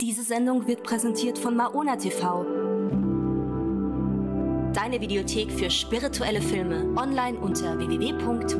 Diese Sendung wird präsentiert von Maona TV. Deine Videothek für spirituelle Filme online unter www.maona.tv.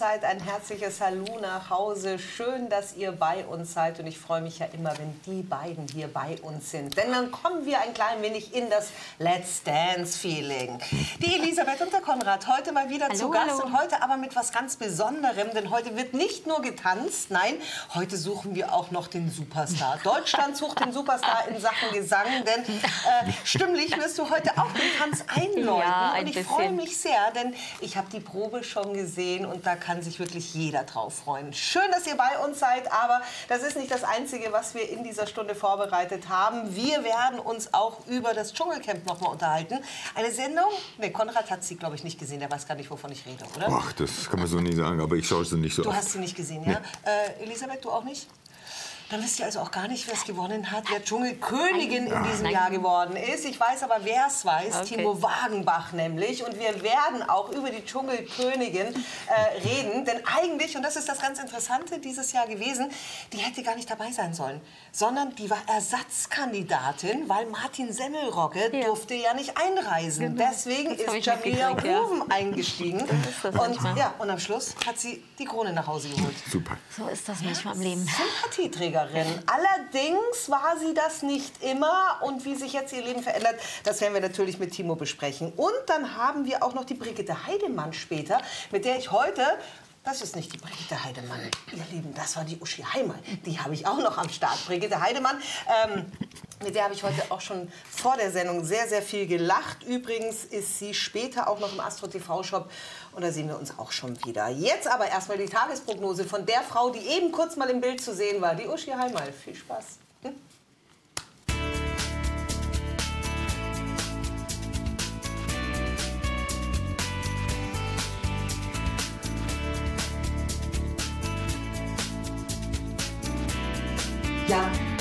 Lebenszeit ein herzliches Hallo nach Hause. Schön, dass ihr bei uns seid und ich freue mich ja immer, wenn die beiden hier bei uns sind. Denn dann kommen wir ein klein wenig in das Let's Dance Feeling. Die Elisabeth und der Konrad heute mal wieder hallo, zu Gast hallo. und heute aber mit was ganz Besonderem, denn heute wird nicht nur getanzt, nein, heute suchen wir auch noch den Superstar. Deutschland sucht den Superstar in Sachen Gesang, denn äh, stimmlich wirst du heute auch den Tanz einläuten ja, ein und ich freue mich sehr, denn ich habe die Probe schon schon gesehen und da kann sich wirklich jeder drauf freuen. Schön, dass ihr bei uns seid, aber das ist nicht das Einzige, was wir in dieser Stunde vorbereitet haben. Wir werden uns auch über das Dschungelcamp noch mal unterhalten. Eine Sendung, ne, Konrad hat sie, glaube ich, nicht gesehen. Der weiß gar nicht, wovon ich rede, oder? Ach, das kann man so nicht sagen, aber ich schaue sie nicht so Du oft. hast sie nicht gesehen, ja? Nee. Äh, Elisabeth, du auch nicht? Dann wisst ihr also auch gar nicht, wer es gewonnen hat, wer Dschungelkönigin in diesem Nein. Jahr geworden ist. Ich weiß aber, wer es weiß, okay. Timo Wagenbach nämlich. Und wir werden auch über die Dschungelkönigin äh, reden. Denn eigentlich, und das ist das ganz Interessante dieses Jahr gewesen, die hätte gar nicht dabei sein sollen. Sondern die war Ersatzkandidatin, weil Martin Semmelrogge ja. durfte ja nicht einreisen. Genau. Deswegen ist Jamila Ruben ja. eingestiegen. und, ja, und am Schluss hat sie die Krone nach Hause geholt. Super. So ist das manchmal im Leben. Sympathieträger. Politikerin. Allerdings war sie das nicht immer. Und wie sich jetzt ihr Leben verändert, das werden wir natürlich mit Timo besprechen. Und dann haben wir auch noch die Brigitte Heidemann später, mit der ich heute das ist nicht die Brigitte Heidemann, ihr Lieben, das war die Uschi Heimal. Die habe ich auch noch am Start. Brigitte Heidemann, ähm, mit der habe ich heute auch schon vor der Sendung sehr, sehr viel gelacht. Übrigens ist sie später auch noch im Astro TV Shop und da sehen wir uns auch schon wieder. Jetzt aber erstmal die Tagesprognose von der Frau, die eben kurz mal im Bild zu sehen war, die Uschi Heimal. Viel Spaß.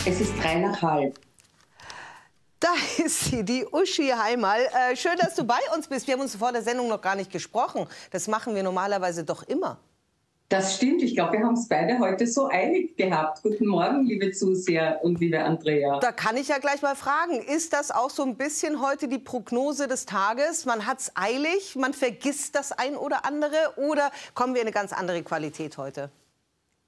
Es ist drei nach halb. Da ist sie, die Uschi Heimal. Äh, schön, dass du bei uns bist. Wir haben uns vor der Sendung noch gar nicht gesprochen. Das machen wir normalerweise doch immer. Das stimmt. Ich glaube, wir haben es beide heute so eilig gehabt. Guten Morgen, liebe Zuseher und liebe Andrea. Da kann ich ja gleich mal fragen, ist das auch so ein bisschen heute die Prognose des Tages? Man hat es eilig, man vergisst das ein oder andere oder kommen wir in eine ganz andere Qualität heute?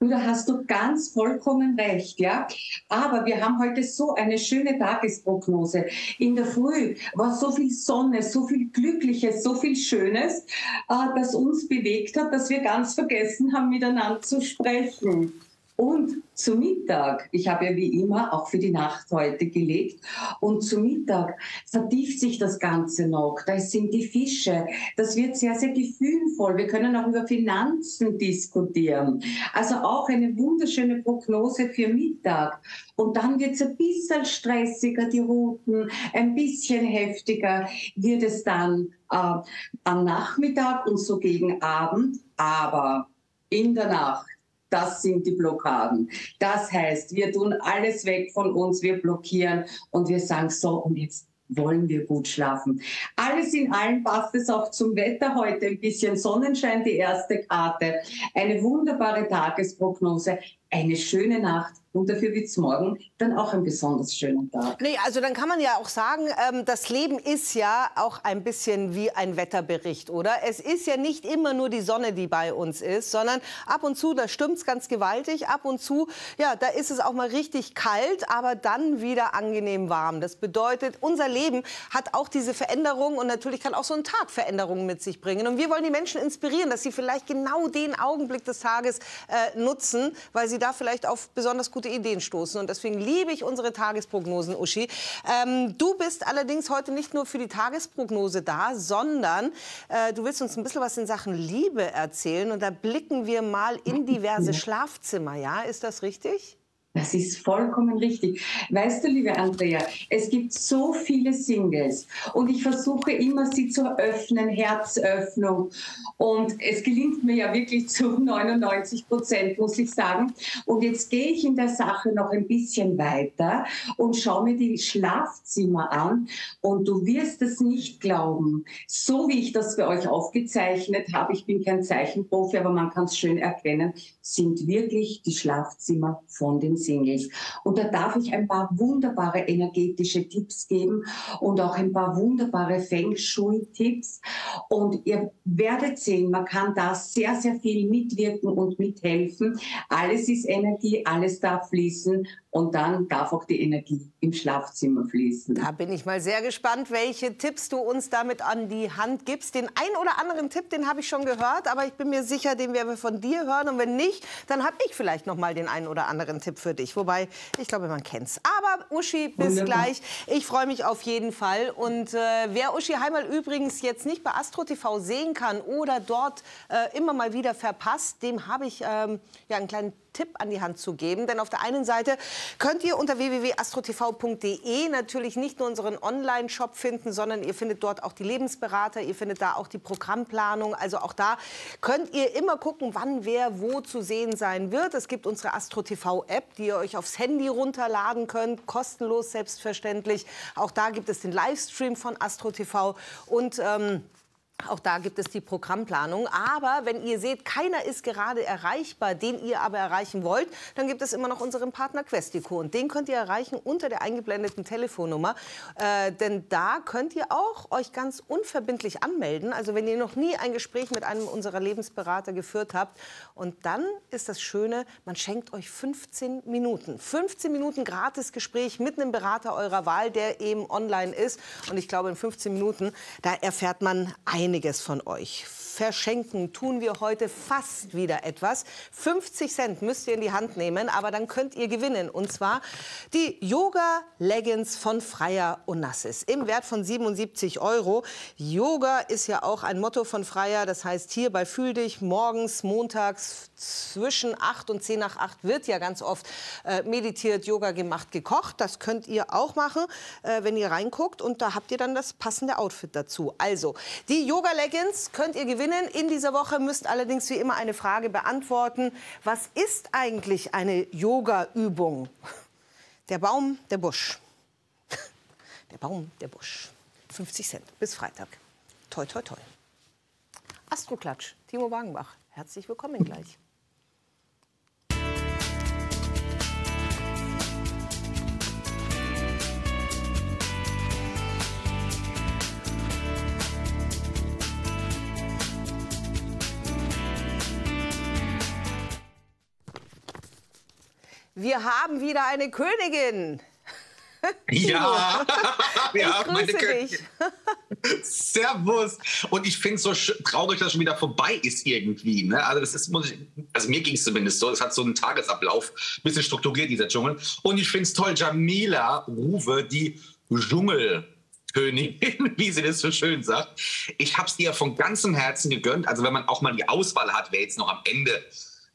Du, da hast du ganz vollkommen recht, ja. Aber wir haben heute so eine schöne Tagesprognose. In der Früh war so viel Sonne, so viel Glückliches, so viel Schönes, äh, das uns bewegt hat, dass wir ganz vergessen haben, miteinander zu sprechen. Und zu Mittag, ich habe ja wie immer auch für die Nacht heute gelegt, und zu Mittag vertieft sich das Ganze noch. Da sind die Fische. Das wird sehr, sehr gefühlvoll. Wir können auch über Finanzen diskutieren. Also auch eine wunderschöne Prognose für Mittag. Und dann wird es ein bisschen stressiger, die Routen, ein bisschen heftiger wird es dann äh, am Nachmittag und so gegen Abend. Aber in der Nacht das sind die Blockaden. Das heißt, wir tun alles weg von uns, wir blockieren und wir sagen so, und jetzt wollen wir gut schlafen. Alles in allem passt es auch zum Wetter heute. Ein bisschen Sonnenschein, die erste Karte. Eine wunderbare Tagesprognose. Eine schöne Nacht und dafür wird es morgen dann auch ein besonders schöner Tag. Nee, also dann kann man ja auch sagen, ähm, das Leben ist ja auch ein bisschen wie ein Wetterbericht, oder? Es ist ja nicht immer nur die Sonne, die bei uns ist, sondern ab und zu, da stimmt es ganz gewaltig, ab und zu, ja, da ist es auch mal richtig kalt, aber dann wieder angenehm warm. Das bedeutet, unser Leben hat auch diese Veränderungen und natürlich kann auch so ein Tag Veränderungen mit sich bringen. Und wir wollen die Menschen inspirieren, dass sie vielleicht genau den Augenblick des Tages äh, nutzen, weil sie da vielleicht auf besonders gut gute Ideen stoßen. Und deswegen liebe ich unsere Tagesprognosen, Uschi. Ähm, du bist allerdings heute nicht nur für die Tagesprognose da, sondern äh, du willst uns ein bisschen was in Sachen Liebe erzählen. Und da blicken wir mal in diverse Schlafzimmer. Ja, ist das richtig? Das ist vollkommen richtig. Weißt du, liebe Andrea, es gibt so viele Singles und ich versuche immer, sie zu öffnen, Herzöffnung. Und es gelingt mir ja wirklich zu 99 Prozent, muss ich sagen. Und jetzt gehe ich in der Sache noch ein bisschen weiter und schaue mir die Schlafzimmer an. Und du wirst es nicht glauben. So wie ich das für euch aufgezeichnet habe, ich bin kein Zeichenprofi, aber man kann es schön erkennen, sind wirklich die Schlafzimmer von den Singles. Und da darf ich ein paar wunderbare energetische Tipps geben und auch ein paar wunderbare Feng Shui-Tipps. Und ihr werdet sehen, man kann da sehr, sehr viel mitwirken und mithelfen. Alles ist Energie, alles darf fließen und dann darf auch die Energie im Schlafzimmer fließen. Da bin ich mal sehr gespannt, welche Tipps du uns damit an die Hand gibst. Den ein oder anderen Tipp, den habe ich schon gehört, aber ich bin mir sicher, den werden wir von dir hören. Und wenn nicht, dann habe ich vielleicht noch mal den einen oder anderen Tipp für dich. Wobei, ich glaube, man kennt es. Aber Uschi, bis Wunderbar. gleich. Ich freue mich auf jeden Fall. Und äh, wer Uschi Heimal übrigens jetzt nicht bei Astro TV sehen kann oder dort äh, immer mal wieder verpasst, dem habe ich ähm, ja einen kleinen Tipp an die Hand zu geben. Denn auf der einen Seite könnt ihr unter www.astrotv.de natürlich nicht nur unseren Online-Shop finden, sondern ihr findet dort auch die Lebensberater, ihr findet da auch die Programmplanung. Also auch da könnt ihr immer gucken, wann wer wo zu sehen sein wird. Es gibt unsere AstroTV-App, die ihr euch aufs Handy runterladen könnt, kostenlos selbstverständlich. Auch da gibt es den Livestream von AstroTV und ähm, auch da gibt es die Programmplanung. Aber wenn ihr seht, keiner ist gerade erreichbar, den ihr aber erreichen wollt, dann gibt es immer noch unseren Partner Questico. Und den könnt ihr erreichen unter der eingeblendeten Telefonnummer. Äh, denn da könnt ihr auch euch ganz unverbindlich anmelden. Also wenn ihr noch nie ein Gespräch mit einem unserer Lebensberater geführt habt. Und dann ist das Schöne, man schenkt euch 15 Minuten. 15 Minuten gratis Gespräch mit einem Berater eurer Wahl, der eben online ist. Und ich glaube, in 15 Minuten, da erfährt man ein einiges von euch. Verschenken tun wir heute fast wieder etwas. 50 Cent müsst ihr in die Hand nehmen, aber dann könnt ihr gewinnen. Und zwar die Yoga Leggings von Freier Onassis im Wert von 77 Euro. Yoga ist ja auch ein Motto von Freier. Das heißt, hier bei Fühl dich morgens, montags zwischen 8 und 10 nach 8 wird ja ganz oft äh, meditiert, Yoga gemacht, gekocht. Das könnt ihr auch machen, äh, wenn ihr reinguckt. Und da habt ihr dann das passende Outfit dazu. Also, die Yoga Leggings könnt ihr gewinnen. In dieser Woche müsst allerdings wie immer eine Frage beantworten. Was ist eigentlich eine Yoga-Übung? Der Baum, der Busch. Der Baum, der Busch. 50 Cent. Bis Freitag. Toi, toi, toi. Astroklatsch, Timo Wagenbach. Herzlich willkommen gleich. Wir haben wieder eine Königin. Ja, ja meine Königin. Servus. Und ich finde es so traurig, dass es schon wieder vorbei ist irgendwie. Ne? Also das ist, ich, also mir ging es zumindest so. Es hat so einen Tagesablauf, ein bisschen strukturiert dieser Dschungel. Und ich finde es toll, Jamila Ruwe, die Dschungelkönigin, wie sie das so schön sagt. Ich habe es dir von ganzem Herzen gegönnt. Also wenn man auch mal die Auswahl hat, wer jetzt noch am Ende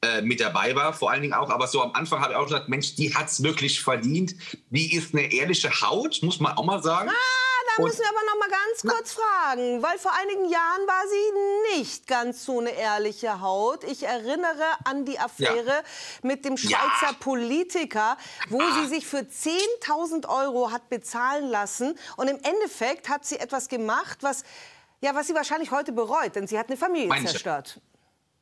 äh, mit dabei war, vor allen Dingen auch. Aber so am Anfang habe ich auch gesagt, Mensch, die hat es wirklich verdient. Die ist eine ehrliche Haut, muss man auch mal sagen. Ah, da müssen wir aber noch mal ganz kurz fragen, weil vor einigen Jahren war sie nicht ganz so eine ehrliche Haut. Ich erinnere an die Affäre ja. mit dem Schweizer ja. Politiker, wo ah. sie sich für 10.000 Euro hat bezahlen lassen und im Endeffekt hat sie etwas gemacht, was ja, was sie wahrscheinlich heute bereut, denn sie hat eine Familie Manche. zerstört.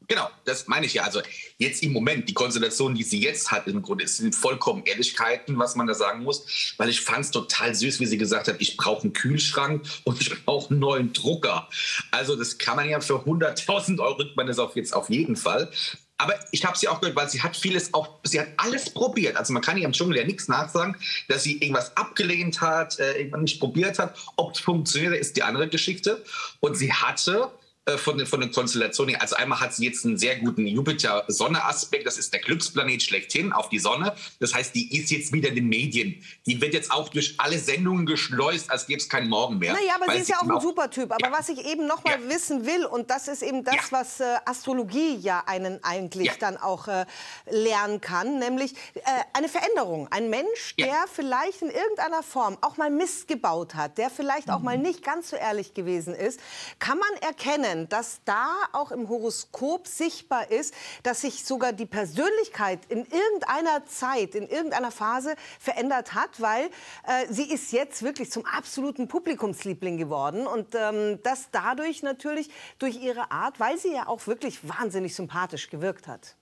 Genau, das meine ich ja. Also jetzt im Moment, die Konstellation, die sie jetzt hat, im Grunde, sind vollkommen Ehrlichkeiten, was man da sagen muss. Weil ich fand es total süß, wie sie gesagt hat, ich brauche einen Kühlschrank und ich brauche einen neuen Drucker. Also das kann man ja für 100.000 Euro, rückt man das auf jetzt auf jeden Fall. Aber ich habe sie auch gehört, weil sie hat vieles auch, sie hat alles probiert. Also man kann ihr im Dschungel ja nichts nachsagen, dass sie irgendwas abgelehnt hat, äh, irgendwann nicht probiert hat. Ob es funktioniert, ist die andere Geschichte. Und sie hatte äh, von, den, von den Konstellationen. Also einmal hat sie jetzt einen sehr guten Jupiter-Sonne-Aspekt. Das ist der Glücksplanet schlechthin auf die Sonne. Das heißt, die ist jetzt wieder in den Medien. Die wird jetzt auch durch alle Sendungen geschleust, als gäbe es keinen Morgen mehr. Naja, aber sie ist ja auch ein Supertyp. Aber Ja. was ich eben noch mal Ja. wissen will, und das ist eben das, Ja. was äh, Astrologie ja einen eigentlich dann auch äh, lernen kann, nämlich äh, eine Veränderung. Ein Mensch, der vielleicht in irgendeiner Form auch mal Mist gebaut hat, der vielleicht auch Mhm. mal nicht ganz so ehrlich gewesen ist, kann man erkennen, dass da auch im Horoskop sichtbar ist, dass sich sogar die Persönlichkeit in irgendeiner Zeit, in irgendeiner Phase verändert hat, weil äh, sie ist jetzt wirklich zum absoluten Publikumsliebling geworden und ähm, das dadurch natürlich durch ihre Art, weil sie ja auch wirklich wahnsinnig sympathisch gewirkt hat.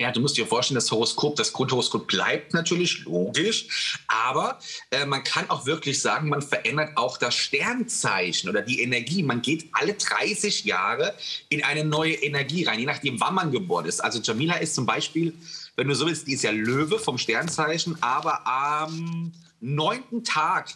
Ja, du musst dir vorstellen, das Horoskop, das Grundhoroskop bleibt natürlich logisch, aber äh, man kann auch wirklich sagen, man verändert auch das Sternzeichen oder die Energie. Man geht alle 30 Jahre in eine neue Energie rein, je nachdem, wann man geboren ist. Also Jamila ist zum Beispiel, wenn du so willst, die ist ja Löwe vom Sternzeichen, aber am neunten Tag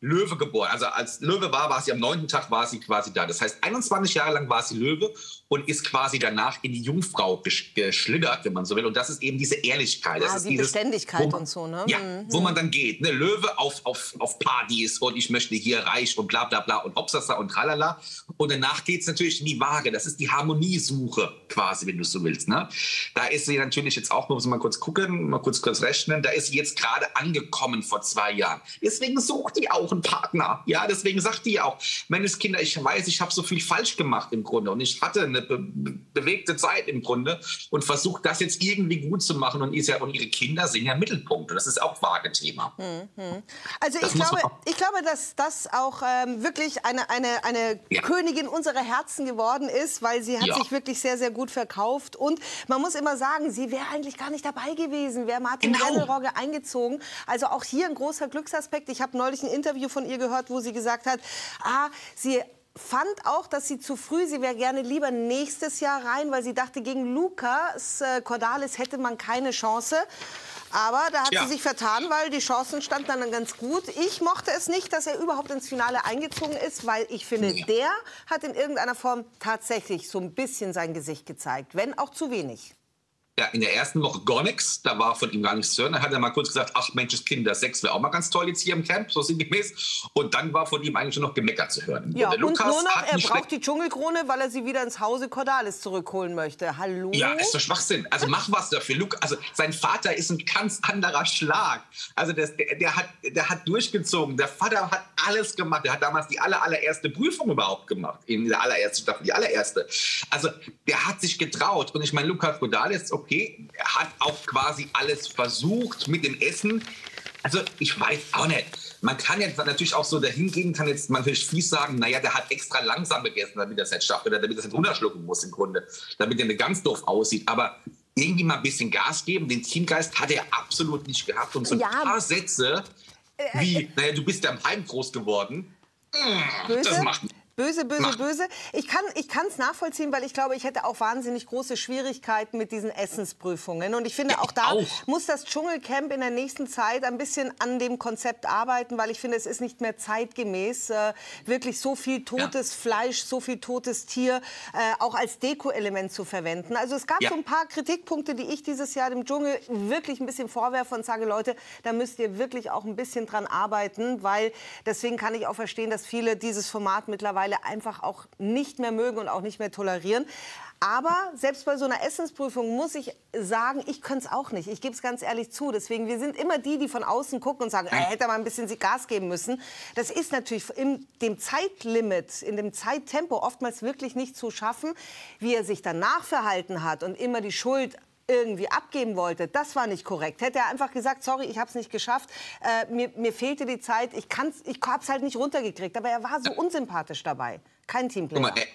Löwe geboren. Also als Löwe war, war sie am neunten Tag war sie quasi da. Das heißt, 21 Jahre lang war sie Löwe und ist quasi danach in die Jungfrau gesch geschlittert, wenn man so will. Und das ist eben diese Ehrlichkeit. Das Ah, ist die dieses, Beständigkeit wo, und so, ne? Ja, Mhm. wo man dann geht. Ne? Löwe auf, auf, auf Partys und ich möchte hier reich und bla bla bla und hopsasa und tralala. Und danach geht es natürlich in die Waage. Das ist die Harmoniesuche quasi, wenn du so willst. Ne? Da ist sie natürlich jetzt auch, muss man mal kurz gucken, mal kurz kurz rechnen, da ist sie jetzt gerade angekommen vor zwei Jahren. Deswegen sucht die auch einen Partner. Ja, deswegen sagt die auch, Mensch, Kinder, ich weiß, ich habe so viel falsch gemacht im Grunde und ich hatte eine be be bewegte Zeit im Grunde und versucht das jetzt irgendwie gut zu machen und, ist ja, und ihre Kinder sind ja Mittelpunkt und das ist auch vage Thema. Also Das ich glaube, ich glaube, dass das auch ähm, wirklich eine, eine, eine Ja. Königin unserer Herzen geworden ist, weil sie hat Ja. sich wirklich sehr, sehr gut verkauft. Und man muss immer sagen, sie wäre eigentlich gar nicht dabei gewesen, wäre Martin Genau. Eingezogen. Also auch hier ein großer Glücksaspekt. Ich habe neulich ein Interview von ihr gehört, wo sie gesagt hat, ah, sie fand auch, dass sie zu früh, sie wäre gerne lieber nächstes Jahr rein, weil sie dachte, gegen Lukas äh, Cordalis hätte man keine Chance. Aber da hat Ja. sie sich vertan, weil die Chancen standen dann ganz gut. Ich mochte es nicht, dass er überhaupt ins Finale eingezogen ist, weil ich finde, Ja. der hat in irgendeiner Form tatsächlich so ein bisschen sein Gesicht gezeigt, wenn auch zu wenig. Ja, in der ersten Woche gar nichts, da war von ihm gar nichts zu hören. Da hat er mal kurz gesagt, ach Mensch, das Kinder, Sex wäre auch mal ganz toll jetzt hier im Camp, so sinngemäß. Und dann war von ihm eigentlich nur noch Gemecker zu hören. Ja, und Lukas nur noch, er braucht die Dschungelkrone, weil er sie wieder ins Hause Cordalis zurückholen möchte. Hallo? Ja, ist doch Schwachsinn. Also mach was dafür. Luke, also sein Vater ist ein ganz anderer Schlag. Also das, der, der, hat, der hat durchgezogen. Der Vater hat alles gemacht. Der hat damals die aller, allererste Prüfung überhaupt gemacht. In der allerersten Staffel, die allererste. Also der hat sich getraut. Und ich meine, Lukas Godalis, okay, er hat auch quasi alles versucht mit dem Essen. Also ich weiß auch nicht. Man kann jetzt natürlich auch so dahin gehen, kann jetzt man natürlich fies sagen, naja, der hat extra langsam gegessen, damit er es nicht schafft oder damit er es nicht runterschlucken muss im Grunde, damit er nicht ganz doof aussieht. Aber irgendwie mal ein bisschen Gas geben, den Teamgeist hat er absolut nicht gehabt. Und so ein Ja. Äh, paar Sätze wie, naja, du bist ja im Heim groß geworden, Böse? das macht Böse, böse, Macht- böse. Ich kann ich es nachvollziehen, weil ich glaube, ich hätte auch wahnsinnig große Schwierigkeiten mit diesen Essensprüfungen. Und ich finde, Ja, auch da auch. muss das Dschungelcamp in der nächsten Zeit ein bisschen an dem Konzept arbeiten, weil ich finde, es ist nicht mehr zeitgemäß, äh, wirklich so viel totes Fleisch, so viel totes Tier äh, auch als Deko-Element zu verwenden. Also es gab Ja. so ein paar Kritikpunkte, die ich dieses Jahr dem Dschungel wirklich ein bisschen vorwerfe und sage, Leute, da müsst ihr wirklich auch ein bisschen dran arbeiten, weil deswegen kann ich auch verstehen, dass viele dieses Format mittlerweile einfach auch nicht mehr mögen und auch nicht mehr tolerieren. Aber selbst bei so einer Essensprüfung muss ich sagen, ich könnte es auch nicht. Ich gebe es ganz ehrlich zu. Deswegen, wir sind immer die, die von außen gucken und sagen, äh, hätte mal ein bisschen Gas geben müssen. Das ist natürlich in dem Zeitlimit, in dem Zeittempo oftmals wirklich nicht zu schaffen, wie er sich danach verhalten hat und immer die Schuld irgendwie abgeben wollte, das war nicht korrekt. Hätte er einfach gesagt, sorry, ich habe es nicht geschafft, äh, mir, mir fehlte die Zeit, ich, kann's, ich habe es halt nicht runtergekriegt. Aber er war so unsympathisch dabei. Kein Teamplayer. Er, er-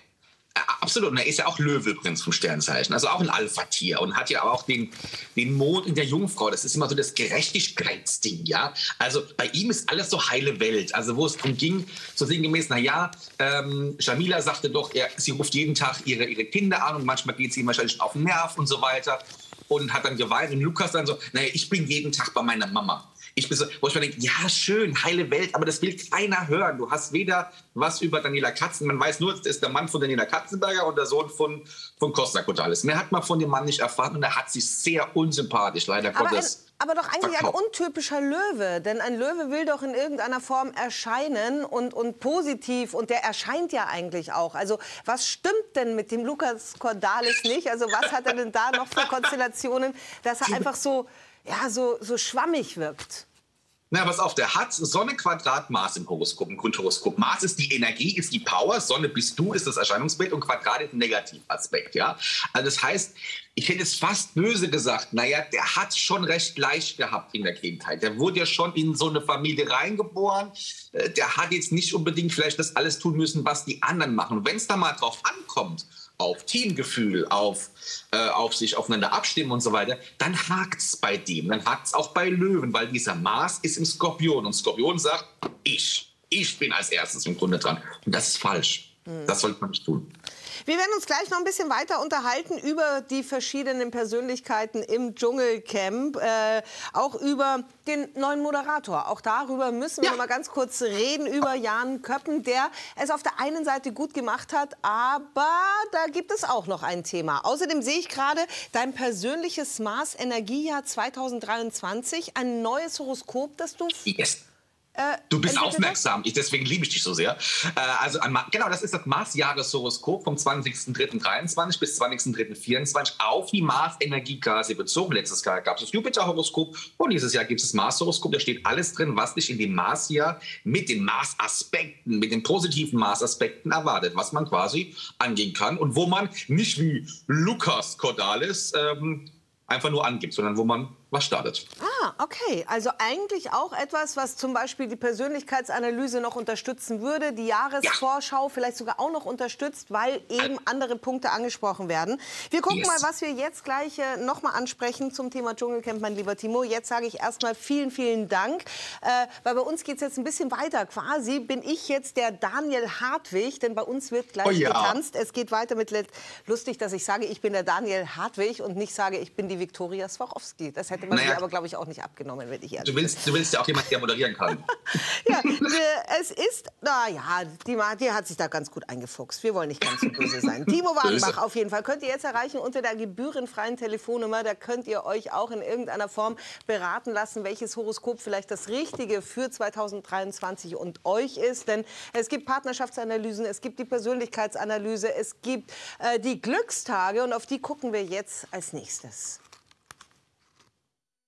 absolut. Und er ist ja auch Löwe übrigens vom Sternzeichen. Also auch ein Alpha-Tier. Und hat ja aber auch den, den Mond in der Jungfrau. Das ist immer so das Gerechtigkeitsding, ja. Also bei ihm ist alles so heile Welt. Also wo es darum ging, so sinngemäß, na ja, ähm, Jamila sagte doch, er, sie ruft jeden Tag ihre, ihre Kinder an und manchmal geht sie ihm wahrscheinlich auf den Nerv und so weiter. Und hat dann geweint. Und Lukas dann so, naja, ich bin jeden Tag bei meiner Mama. Ich bin so, wo ich mir denke, ja, schön, heile Welt, aber das will keiner hören. Du hast weder was über Daniela Katzen, man weiß nur, das ist der Mann von Daniela Katzenberger und der Sohn von, von Costa Cordalis. Mehr hat man von dem Mann nicht erfahren und er hat sich sehr unsympathisch, leider Aber, Gottes. Aber doch eigentlich ein untypischer Löwe. Denn ein Löwe will doch in irgendeiner Form erscheinen und, und positiv. Und der erscheint ja eigentlich auch. Also was stimmt denn mit dem Lukas Cordalis nicht? Also was hat er denn da noch für Konstellationen, dass er einfach so, ja, so, so schwammig wirkt? Na, pass auf, der hat Sonne Quadrat Mars im Horoskop, im Grundhoroskop. Mars ist die Energie, ist die Power, Sonne bist du, ist das Erscheinungsbild und Quadrat ist ein Negativaspekt, ja. Also das heißt, ich hätte es fast böse gesagt, naja, der hat schon recht leicht gehabt in der Kindheit. Der wurde ja schon in so eine Familie reingeboren. Äh, Der hat jetzt nicht unbedingt vielleicht das alles tun müssen, was die anderen machen. Wenn es da mal drauf ankommt, auf Teamgefühl, auf, äh, auf sich aufeinander abstimmen und so weiter, dann hakt's bei dem. Dann hakt's auch bei Löwen, weil dieser Mars ist im Skorpion und Skorpion sagt, ich, ich bin als erstes im Grunde dran. Und das ist falsch. Das sollte man nicht tun. Wir werden uns gleich noch ein bisschen weiter unterhalten über die verschiedenen Persönlichkeiten im Dschungelcamp, äh, auch über den neuen Moderator. Auch darüber müssen wir Ja. noch mal ganz kurz reden, über Jan Köppen, der es auf der einen Seite gut gemacht hat, aber da gibt es auch noch ein Thema. Außerdem sehe ich gerade dein persönliches Mars Energiejahr 2023, ein neues Horoskop, das du Yes. Äh, Du bist hast. aufmerksam, ich, deswegen liebe ich dich so sehr. Äh, also genau, das ist das Mars-Jahreshoroskop vom 20.03.23 bis 20.03.24 auf die Mars-Energiekase bezogen. Letztes Jahr gab es das Jupiter-Horoskop und dieses Jahr gibt es das Mars-Horoskop. Da steht alles drin, was dich in dem Mars-Jahr mit den Mars-Aspekten, mit den positiven Mars-Aspekten erwartet, was man quasi angehen kann und wo man nicht wie Lukas Cordalis ähm, einfach nur angibt, sondern wo man was startet. Ah, okay. Also eigentlich auch etwas, was zum Beispiel die Persönlichkeitsanalyse noch unterstützen würde, die Jahresvorschau vielleicht sogar auch noch unterstützt, weil eben andere Punkte angesprochen werden. Wir gucken Yes. mal, was wir jetzt gleich äh, noch mal ansprechen zum Thema Dschungelcamp, mein lieber Timo. Jetzt sage ich erstmal vielen, vielen Dank, äh, weil bei uns geht es jetzt ein bisschen weiter. Quasi bin ich jetzt der Daniel Hartwig, denn bei uns wird gleich Oh ja. getanzt. Es geht weiter mit Let lustig, dass ich sage, ich bin der Daniel Hartwig und nicht sage, ich bin die Viktoria Swarovski. Das hätte man Naja. mir aber, glaube ich, auch nicht abgenommen, wenn ich ehrlich Du willst, du willst ja auch jemanden, der moderieren kann. ja, es ist, na ja, die, die hat sich da ganz gut eingefuchst. Wir wollen nicht ganz so böse sein. Timo Wagenbach auf jeden Fall könnt ihr jetzt erreichen unter der gebührenfreien Telefonnummer. Da könnt ihr euch auch in irgendeiner Form beraten lassen, welches Horoskop vielleicht das Richtige für 2023 und euch ist. Denn es gibt Partnerschaftsanalysen, es gibt die Persönlichkeitsanalyse, es gibt äh, die Glückstage und auf die gucken wir jetzt als nächstes.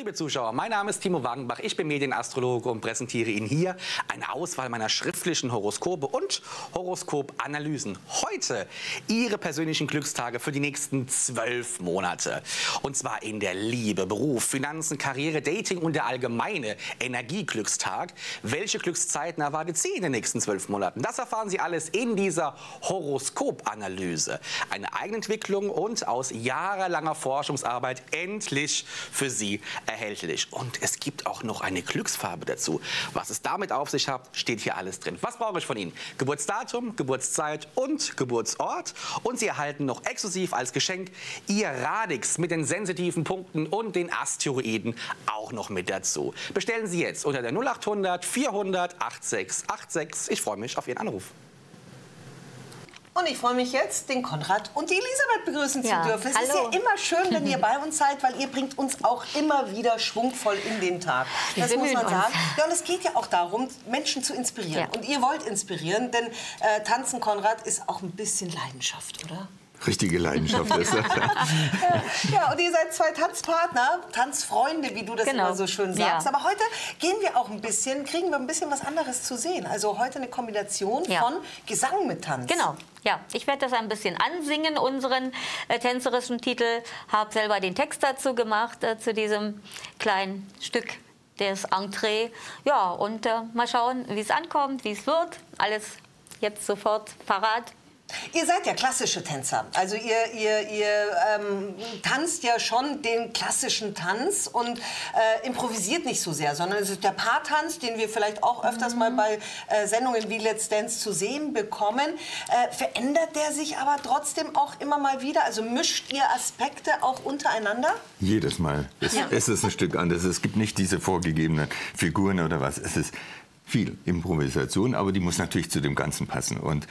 liebe Zuschauer, mein Name ist Timo Wagenbach, ich bin Medienastrologe und präsentiere Ihnen hier eine Auswahl meiner schriftlichen Horoskope und Horoskopanalysen. Heute Ihre persönlichen Glückstage für die nächsten zwölf Monate. Und zwar in der Liebe, Beruf, Finanzen, Karriere, Dating und der allgemeine Energieglückstag. Welche Glückszeiten erwartet Sie in den nächsten zwölf Monaten? Das erfahren Sie alles in dieser Horoskopanalyse. Eine Eigenentwicklung und aus jahrelanger Forschungsarbeit endlich für Sie erhältlich. Und es gibt auch noch eine Glücksfarbe dazu. Was es damit auf sich hat, steht hier alles drin. Was brauche ich von Ihnen? Geburtsdatum, Geburtszeit und Geburtsort. Und Sie erhalten noch exklusiv als Geschenk Ihr Radix mit den sensitiven Punkten und den Asteroiden auch noch mit dazu. Bestellen Sie jetzt unter der 0800 400 8686. Ich freue mich auf Ihren Anruf. Und ich freue mich jetzt, den Konrad und die Elisabeth begrüßen Ja, zu dürfen. Es ist hallo. ja immer schön, wenn ihr bei uns seid, weil ihr bringt uns auch immer wieder schwungvoll in den Tag. Wir Das muss man uns. sagen. Ja, und es geht ja auch darum, Menschen zu inspirieren. Ja. Und ihr wollt inspirieren, denn äh, Tanzen, Konrad, ist auch ein bisschen Leidenschaft, oder? Richtige Leidenschaft ist. Ja, und ihr seid zwei Tanzpartner, Tanzfreunde, wie du das Genau. immer so schön sagst. Ja. Aber heute gehen wir auch ein bisschen, kriegen wir ein bisschen was anderes zu sehen. Also heute eine Kombination Ja. von Gesang mit Tanz. Genau, ja. Ich werde das ein bisschen ansingen, unseren äh, tänzerischen Titel. Habe selber den Text dazu gemacht, äh, zu diesem kleinen Stück des Entree. Ja, und äh, mal schauen, wie es ankommt, wie es wird. Alles jetzt sofort parat. Ihr seid ja klassische Tänzer. Also ihr, ihr, ihr ähm, tanzt ja schon den klassischen Tanz und äh, improvisiert nicht so sehr, sondern es ist der Paartanz, den wir vielleicht auch öfters mal bei äh, Sendungen wie Let's Dance zu sehen bekommen. Äh, verändert der sich aber trotzdem auch immer mal wieder? Also mischt ihr Aspekte auch untereinander? Jedes Mal. Es, es ist ein Stück anders. Es gibt nicht diese vorgegebenen Figuren oder was. Es ist viel Improvisation, aber die muss natürlich zu dem Ganzen passen. Und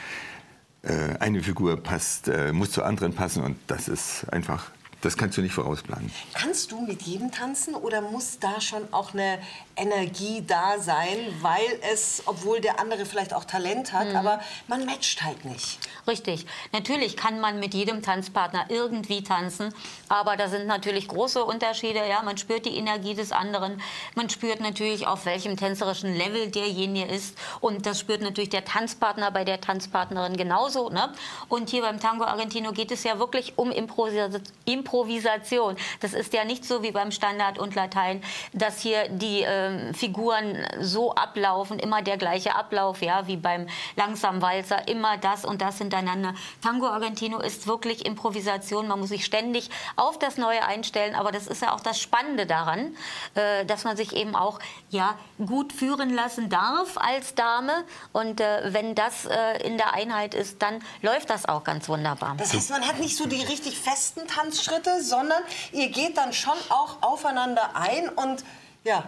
eine Figur passt, äh, muss zur anderen passen und das ist einfach das kannst du nicht vorausplanen. Kannst du mit jedem tanzen oder muss da schon auch eine Energie da sein, weil es, obwohl der andere vielleicht auch Talent hat, mhm. aber man matcht halt nicht. Richtig. Natürlich kann man mit jedem Tanzpartner irgendwie tanzen, aber da sind natürlich große Unterschiede. Ja, man spürt die Energie des anderen, man spürt natürlich, auf welchem tänzerischen Level derjenige ist und das spürt natürlich der Tanzpartner bei der Tanzpartnerin genauso. Ne? Und hier beim Tango Argentino geht es ja wirklich um Improvisation Improvisation. Das ist ja nicht so wie beim Standard und Latein, dass hier die äh, Figuren so ablaufen, immer der gleiche Ablauf, ja, wie beim Langsamwalzer, immer das und das hintereinander. Tango Argentino ist wirklich Improvisation. Man muss sich ständig auf das Neue einstellen, aber das ist ja auch das Spannende daran, äh, dass man sich eben auch ja, gut führen lassen darf als Dame. Und äh, wenn das äh, in der Einheit ist, dann läuft das auch ganz wunderbar. Das heißt, man hat nicht so die richtig festen Tanzschritte Schritte, sondern ihr geht dann schon auch aufeinander ein und ja,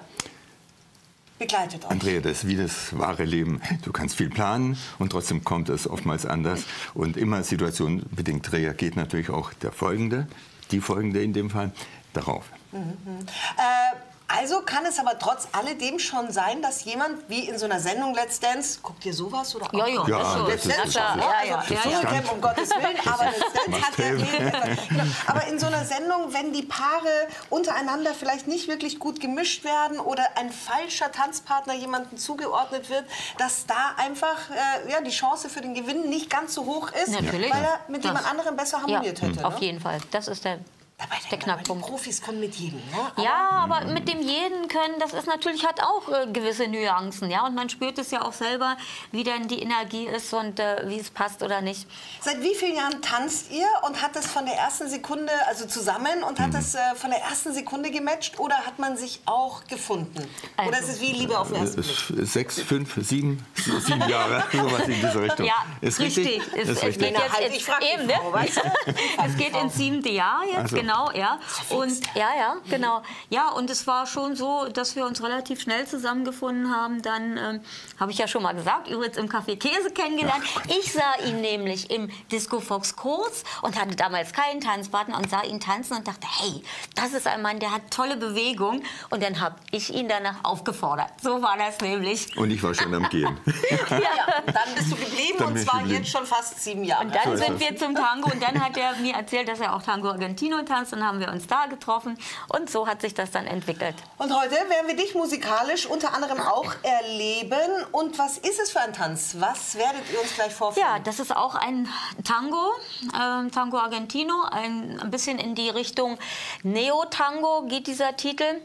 begleitet euch. Andrea, das ist wie das wahre Leben. Du kannst viel planen und trotzdem kommt es oftmals anders. Und immer situationbedingt reagiert natürlich auch der Folgende, die Folgende in dem Fall, darauf. Mhm. Äh, also kann es aber trotz alledem schon sein, dass jemand wie in so einer Sendung Let's Dance, guckt ihr sowas oder auch? Ja, ja, ja so. Let's Dance, ja, ja, ja, das ja, ja, ja. um Gottes Willen, aber Let's Dance hat ja genau. Aber in so einer Sendung, wenn die Paare untereinander vielleicht nicht wirklich gut gemischt werden oder ein falscher Tanzpartner jemandem zugeordnet wird, dass da einfach äh, ja, die Chance für den Gewinn nicht ganz so hoch ist, Natürlich. weil er mit das. jemand anderem besser harmoniert hätte. Auf ne? jeden Fall, das ist der Dabei der Knackpunkt. Profis können mit jedem. Ne? Aber ja, aber mit dem jeden können, das ist natürlich hat auch äh, gewisse Nuancen, ja. Und man spürt es ja auch selber, wie denn die Energie ist und äh, wie es passt oder nicht. Seit wie vielen Jahren tanzt ihr und hat das von der ersten Sekunde, also zusammen und hat mhm. das äh, von der ersten Sekunde gematcht oder hat man sich auch gefunden? Also, oder ist es wie Liebe auf den ersten Blick? Sechs, fünf, sieben, sieben Jahre, sowas in diese Richtung. Ja, ist richtig. richtig. Es, ist es richtig. Geht jetzt, halt, ich frage eben, ne? weißt du? es geht ins siebte Jahr jetzt, also. genau genau, ja. Und ja, ja, genau. Ja, und es war schon so, dass wir uns relativ schnell zusammengefunden haben. Dann ähm, habe ich ja schon mal gesagt, übrigens im Café Käse kennengelernt. Ich sah ihn nämlich im Disco Fox Kurs und hatte damals keinen Tanzpartner und sah ihn tanzen und dachte, hey, das ist ein Mann, der hat tolle Bewegung. Und dann habe ich ihn danach aufgefordert. So war das nämlich. Und ich war schon am Gehen. ja, dann bist du geblieben dann und zwar jetzt schon fast sieben Jahre. Und dann so sind wir zum Tango und dann hat er mir erzählt, dass er auch Tango Argentino tanzt Konferenz, dann haben wir uns da getroffen und so hat sich das dann entwickelt. Und heute werden wir dich musikalisch unter anderem auch erleben. Und was ist es für ein Tanz? Was werdet ihr uns gleich vorführen? Ja, das ist auch ein Tango, äh, Tango Argentino, ein, ein bisschen in die Richtung Neo-Tango geht dieser Titel.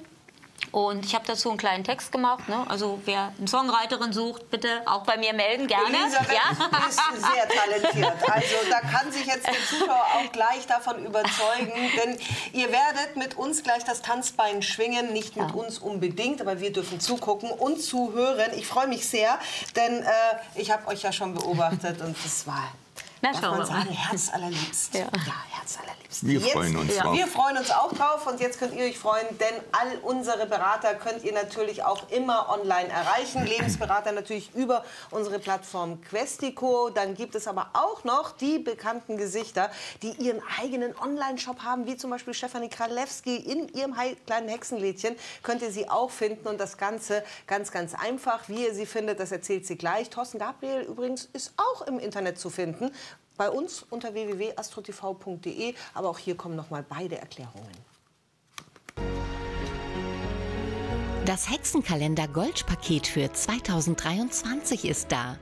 Und ich habe dazu einen kleinen Text gemacht. Ne? Also wer eine Songwriterin sucht, bitte auch bei mir melden, gerne. Elisabeth ja. ist sehr talentiert. Also da kann sich jetzt der Zuschauer auch gleich davon überzeugen. Denn ihr werdet mit uns gleich das Tanzbein schwingen. Nicht mit ja. uns unbedingt, aber wir dürfen zugucken und zuhören. Ich freue mich sehr, denn äh, ich habe euch ja schon beobachtet und das war na, Darf man sagen, Herz allerliebst. Ja. ja, Herz allerliebst. Wir jetzt, freuen uns ja. drauf. Wir freuen uns auch drauf und jetzt könnt ihr euch freuen, denn all unsere Berater könnt ihr natürlich auch immer online erreichen. Lebensberater natürlich über unsere Plattform Questico. Dann gibt es aber auch noch die bekannten Gesichter, die ihren eigenen Online-Shop haben, wie zum Beispiel Stefanie Kralewski in ihrem kleinen Hexenlädchen. Könnt ihr sie auch finden und das Ganze ganz, ganz einfach. Wie ihr sie findet, das erzählt sie gleich. Thorsten Gabriel übrigens ist auch im Internet zu finden bei uns unter www.astrotv.de. Aber auch hier kommen noch mal beide Erklärungen. Das Hexenkalender Goldpaket für 2023 ist da.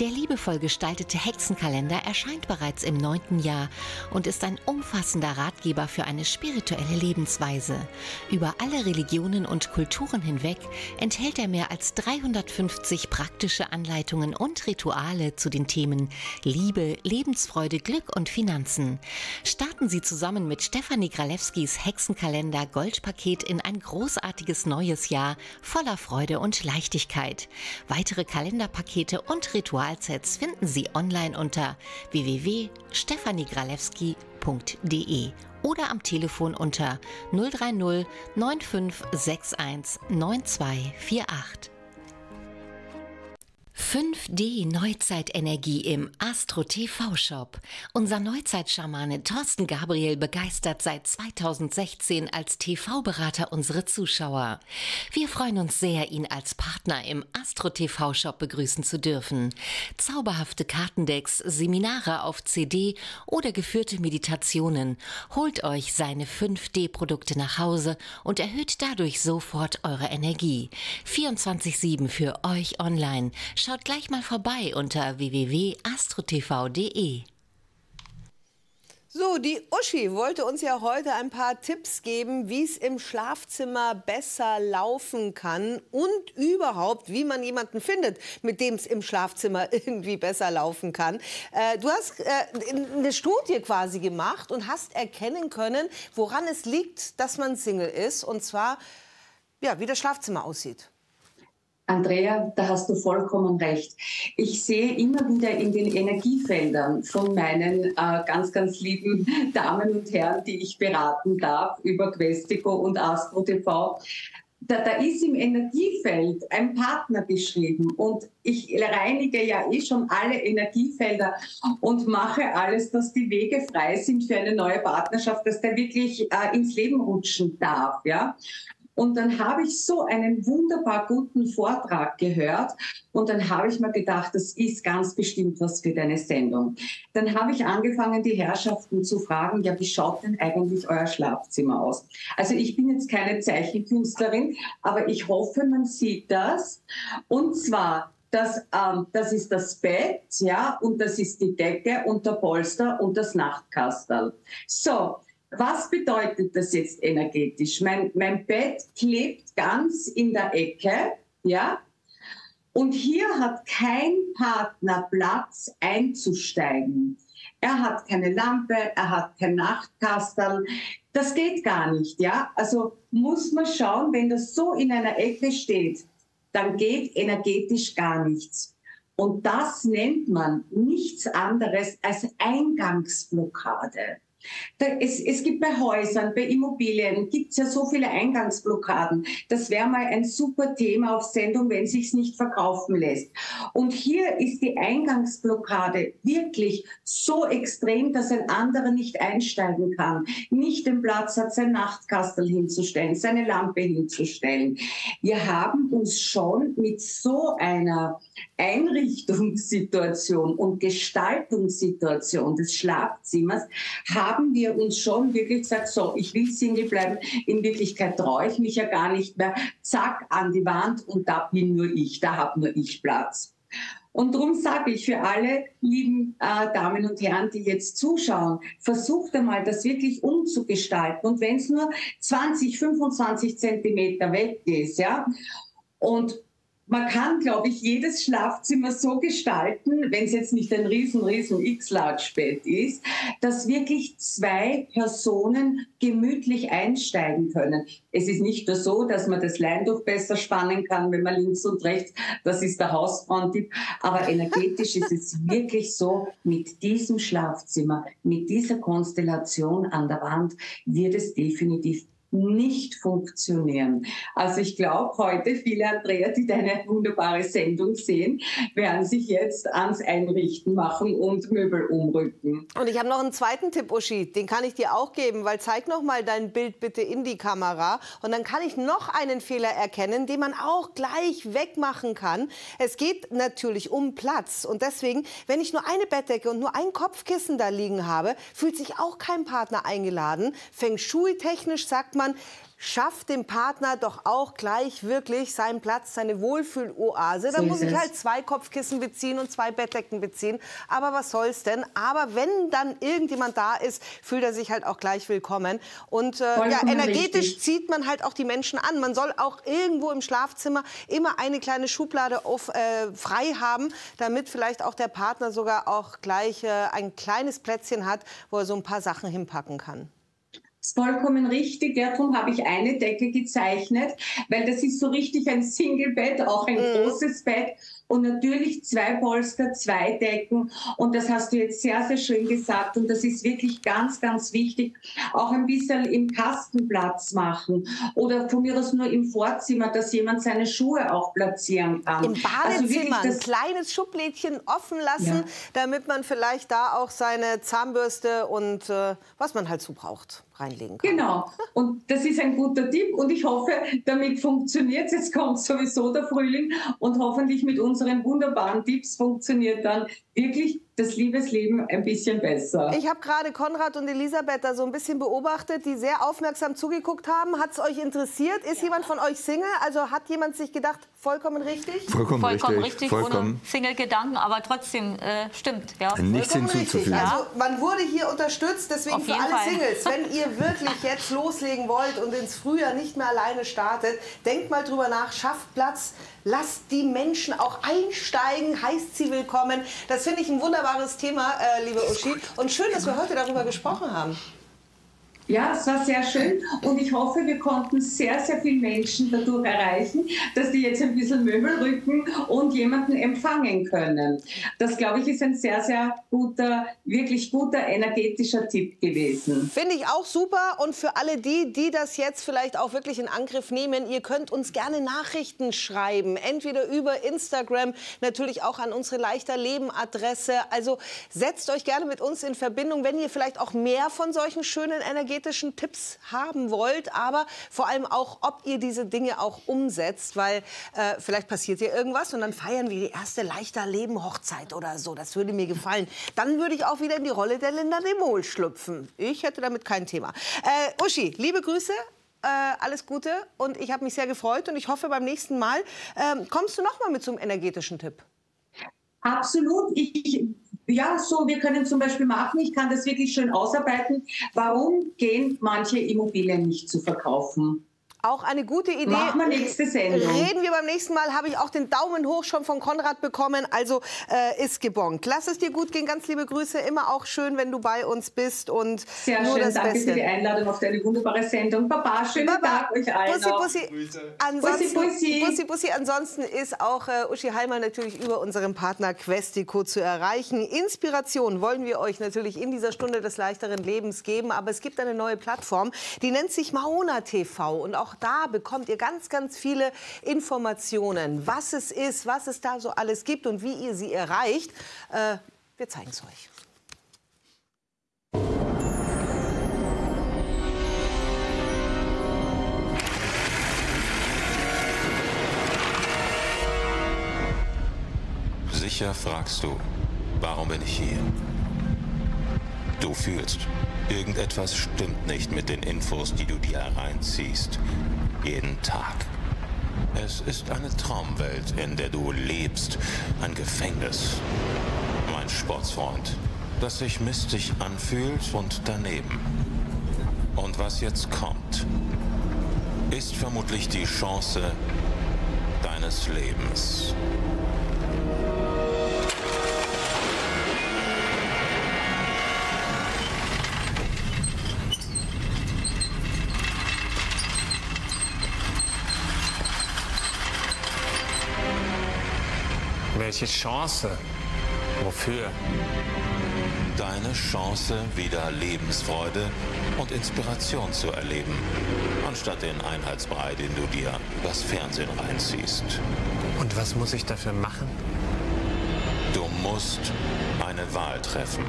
Der liebevoll gestaltete Hexenkalender erscheint bereits im neunten Jahr und ist ein umfassender Ratgeber für eine spirituelle Lebensweise. Über alle Religionen und Kulturen hinweg enthält er mehr als 350 praktische Anleitungen und Rituale zu den Themen Liebe, Lebensfreude, Glück und Finanzen. Starten Sie zusammen mit Stefanie Gralewskis Hexenkalender Goldpaket in ein großartiges neues Jahr voller Freude und Leichtigkeit. Weitere Kalenderpakete und Ritualsets finden Sie online unter www.stefaniegralewski.de oder am Telefon unter 030 9561 9248. 5D Neuzeitenergie im Astro TV Shop. Unser Neuzeitschamane Thorsten Gabriel begeistert seit 2016 als TV-Berater unsere Zuschauer. Wir freuen uns sehr, ihn als Partner im Astro TV Shop begrüßen zu dürfen. Zauberhafte Kartendecks, Seminare auf CD oder geführte Meditationen. Holt euch seine 5D-Produkte nach Hause und erhöht dadurch sofort eure Energie. 24-7 für euch online. Schaut gleich mal vorbei unter www.astrotv.de. So, die Uschi wollte uns ja heute ein paar Tipps geben, wie es im Schlafzimmer besser laufen kann und überhaupt, wie man jemanden findet, mit dem es im Schlafzimmer irgendwie besser laufen kann. Äh, du hast äh, eine Studie quasi gemacht und hast erkennen können, woran es liegt, dass man Single ist und zwar, ja, wie das Schlafzimmer aussieht. Andrea, da hast du vollkommen recht. Ich sehe immer wieder in den Energiefeldern von meinen äh, ganz, ganz lieben Damen und Herren, die ich beraten darf über Questico und Astro TV, da, da, ist im Energiefeld ein Partner beschrieben und ich reinige ja eh schon alle Energiefelder und mache alles, dass die Wege frei sind für eine neue Partnerschaft, dass der wirklich äh, ins Leben rutschen darf. Ja? Und dann habe ich so einen wunderbar guten Vortrag gehört und dann habe ich mir gedacht, das ist ganz bestimmt was für deine Sendung. Dann habe ich angefangen, die Herrschaften zu fragen, ja, wie schaut denn eigentlich euer Schlafzimmer aus? Also ich bin jetzt keine Zeichenkünstlerin, aber ich hoffe, man sieht das. Und zwar das, ähm, das ist das Bett, ja, und das ist die Decke und der Polster und das Nachtkastel. So, was bedeutet das jetzt energetisch? Mein, mein Bett klebt ganz in der Ecke, ja, und hier hat kein Partner Platz einzusteigen. Er hat keine Lampe, er hat kein Nachtkastel. Das geht gar nicht, ja. Also muss man schauen, wenn das so in einer Ecke steht, dann geht energetisch gar nichts. Und das nennt man nichts anderes als Eingangsblockade. Da, es, es gibt bei Häusern, bei Immobilien, gibt es ja so viele Eingangsblockaden. Das wäre mal ein super Thema auf Sendung, wenn sich's nicht verkaufen lässt. Und hier ist die Eingangsblockade wirklich so extrem, dass ein anderer nicht einsteigen kann, nicht den Platz hat, sein Nachtkastel hinzustellen, seine Lampe hinzustellen. Wir haben uns schon mit so einer Einrichtungssituation und Gestaltungssituation des Schlafzimmers haben wir uns schon wirklich gesagt, so, ich will Single bleiben. In Wirklichkeit traue ich mich ja gar nicht mehr. Zack, an die Wand und da bin nur ich, da habe nur ich Platz. Und darum sage ich für alle lieben äh, Damen und Herren, die jetzt zuschauen, versucht einmal, das wirklich umzugestalten. Und wenn es nur 20, 25 Zentimeter weg ist, ja, und man kann, glaube ich, jedes Schlafzimmer so gestalten, wenn es jetzt nicht ein riesen, riesen X-Large-Bett ist, dass wirklich zwei Personen gemütlich einsteigen können. Es ist nicht nur so, dass man das Leintuch besser spannen kann, wenn man links und rechts, das ist der Hausfrauentipp, aber energetisch ist es wirklich so, mit diesem Schlafzimmer, mit dieser Konstellation an der Wand wird es definitiv nicht funktionieren. Also ich glaube, heute viele Andrea, die deine wunderbare Sendung sehen, werden sich jetzt ans Einrichten machen und Möbel umrücken. Und ich habe noch einen zweiten Tipp, Uschi, den kann ich dir auch geben, weil zeig noch mal dein Bild bitte in die Kamera und dann kann ich noch einen Fehler erkennen, den man auch gleich wegmachen kann. Es geht natürlich um Platz und deswegen, wenn ich nur eine Bettdecke und nur ein Kopfkissen da liegen habe, fühlt sich auch kein Partner eingeladen. Feng Shui technisch sagt man, schafft dem Partner doch auch gleich wirklich seinen Platz, seine Wohlfühloase. Da so muss ich halt zwei Kopfkissen beziehen und zwei Bettdecken beziehen. Aber was soll's denn? Aber wenn dann irgendjemand da ist, fühlt er sich halt auch gleich willkommen. Und äh, ja, energetisch richtig. zieht man halt auch die Menschen an. Man soll auch irgendwo im Schlafzimmer immer eine kleine Schublade auf, äh, frei haben, damit vielleicht auch der Partner sogar auch gleich äh, ein kleines Plätzchen hat, wo er so ein paar Sachen hinpacken kann vollkommen richtig. Ja, darum habe ich eine Decke gezeichnet, weil das ist so richtig ein Single-Bett, auch ein mhm. großes Bett und natürlich zwei Polster, zwei Decken. Und das hast du jetzt sehr, sehr schön gesagt. Und das ist wirklich ganz, ganz wichtig. Auch ein bisschen im Kastenplatz machen oder von mir aus nur im Vorzimmer, dass jemand seine Schuhe auch platzieren kann. Im also Badezimmer also ein kleines Schublädchen offen lassen, ja. damit man vielleicht da auch seine Zahnbürste und äh, was man halt so braucht reinlegen kann. Genau. Und das ist ein guter Tipp und ich hoffe, damit funktioniert es. Jetzt kommt sowieso der Frühling und hoffentlich mit unseren wunderbaren Tipps funktioniert dann wirklich das Liebesleben ein bisschen besser. Ich habe gerade Konrad und Elisabeth da so ein bisschen beobachtet, die sehr aufmerksam zugeguckt haben. Hat es euch interessiert? Ist ja. jemand von euch Single? Also hat jemand sich gedacht, vollkommen richtig? Vollkommen, vollkommen richtig. richtig vollkommen. ohne Single-Gedanken, aber trotzdem äh, stimmt. Ja. Nichts hinzuzufügen. Also man wurde hier unterstützt, deswegen für alle Fall. Singles, wenn ihr wirklich jetzt loslegen wollt und ins Frühjahr nicht mehr alleine startet, denkt mal drüber nach, schafft Platz lasst die Menschen auch einsteigen, heißt sie willkommen. Das finde ich ein wunderbares Thema, äh, liebe Uschi. Und schön, dass wir heute darüber gesprochen haben. Ja, es war sehr schön und ich hoffe, wir konnten sehr, sehr viele Menschen dadurch erreichen, dass die jetzt ein bisschen Möbel rücken und jemanden empfangen können. Das, glaube ich, ist ein sehr, sehr guter, wirklich guter energetischer Tipp gewesen. Finde ich auch super und für alle die, die das jetzt vielleicht auch wirklich in Angriff nehmen, ihr könnt uns gerne Nachrichten schreiben, entweder über Instagram, natürlich auch an unsere leichter Leben Adresse. Also setzt euch gerne mit uns in Verbindung, wenn ihr vielleicht auch mehr von solchen schönen Energetischen energetischen Tipps haben wollt, aber vor allem auch, ob ihr diese Dinge auch umsetzt, weil äh, vielleicht passiert hier irgendwas und dann feiern wir die erste leichter Leben Hochzeit oder so. Das würde mir gefallen. Dann würde ich auch wieder in die Rolle der Linda de Mol schlüpfen. Ich hätte damit kein Thema. Äh, Uschi, liebe Grüße. Äh, alles Gute und ich habe mich sehr gefreut und ich hoffe beim nächsten Mal ähm, kommst du noch mal mit so einem energetischen Tipp. Absolut. Ich ja, so, wir können zum Beispiel machen, ich kann das wirklich schön ausarbeiten. Warum gehen manche Immobilien nicht zu verkaufen? Auch eine gute Idee. Machen wir nächste Sendung. Reden wir beim nächsten Mal. Habe ich auch den Daumen hoch schon von Konrad bekommen. Also äh, ist gebongt. Lass es dir gut gehen. Ganz liebe Grüße. Immer auch schön, wenn du bei uns bist. Und Sehr nur schön. Das Danke Beste. für die Einladung auf deine wunderbare Sendung. Baba, schönen Baba. Tag euch allen. Bussi, Bussi. Ansonsten, bussi, bussi. bussi, bussi. Ansonsten ist auch äh, Uschi Heimer natürlich über unseren Partner Questico zu erreichen. Inspiration wollen wir euch natürlich in dieser Stunde des leichteren Lebens geben. Aber es gibt eine neue Plattform, die nennt sich Maona TV. Und auch da bekommt ihr ganz, ganz viele Informationen, was es ist, was es da so alles gibt und wie ihr sie erreicht. Äh, wir zeigen es euch. Sicher fragst du, warum bin ich hier? Du fühlst, irgendetwas stimmt nicht mit den Infos, die du dir reinziehst. Jeden Tag. Es ist eine Traumwelt, in der du lebst. Ein Gefängnis. Mein Sportsfreund, das sich mistig anfühlt und daneben. Und was jetzt kommt, ist vermutlich die Chance deines Lebens. Welche Chance? Wofür? Deine Chance, wieder Lebensfreude und Inspiration zu erleben, anstatt den Einheitsbrei, den du dir übers Fernsehen reinziehst. Und was muss ich dafür machen? Du musst eine Wahl treffen.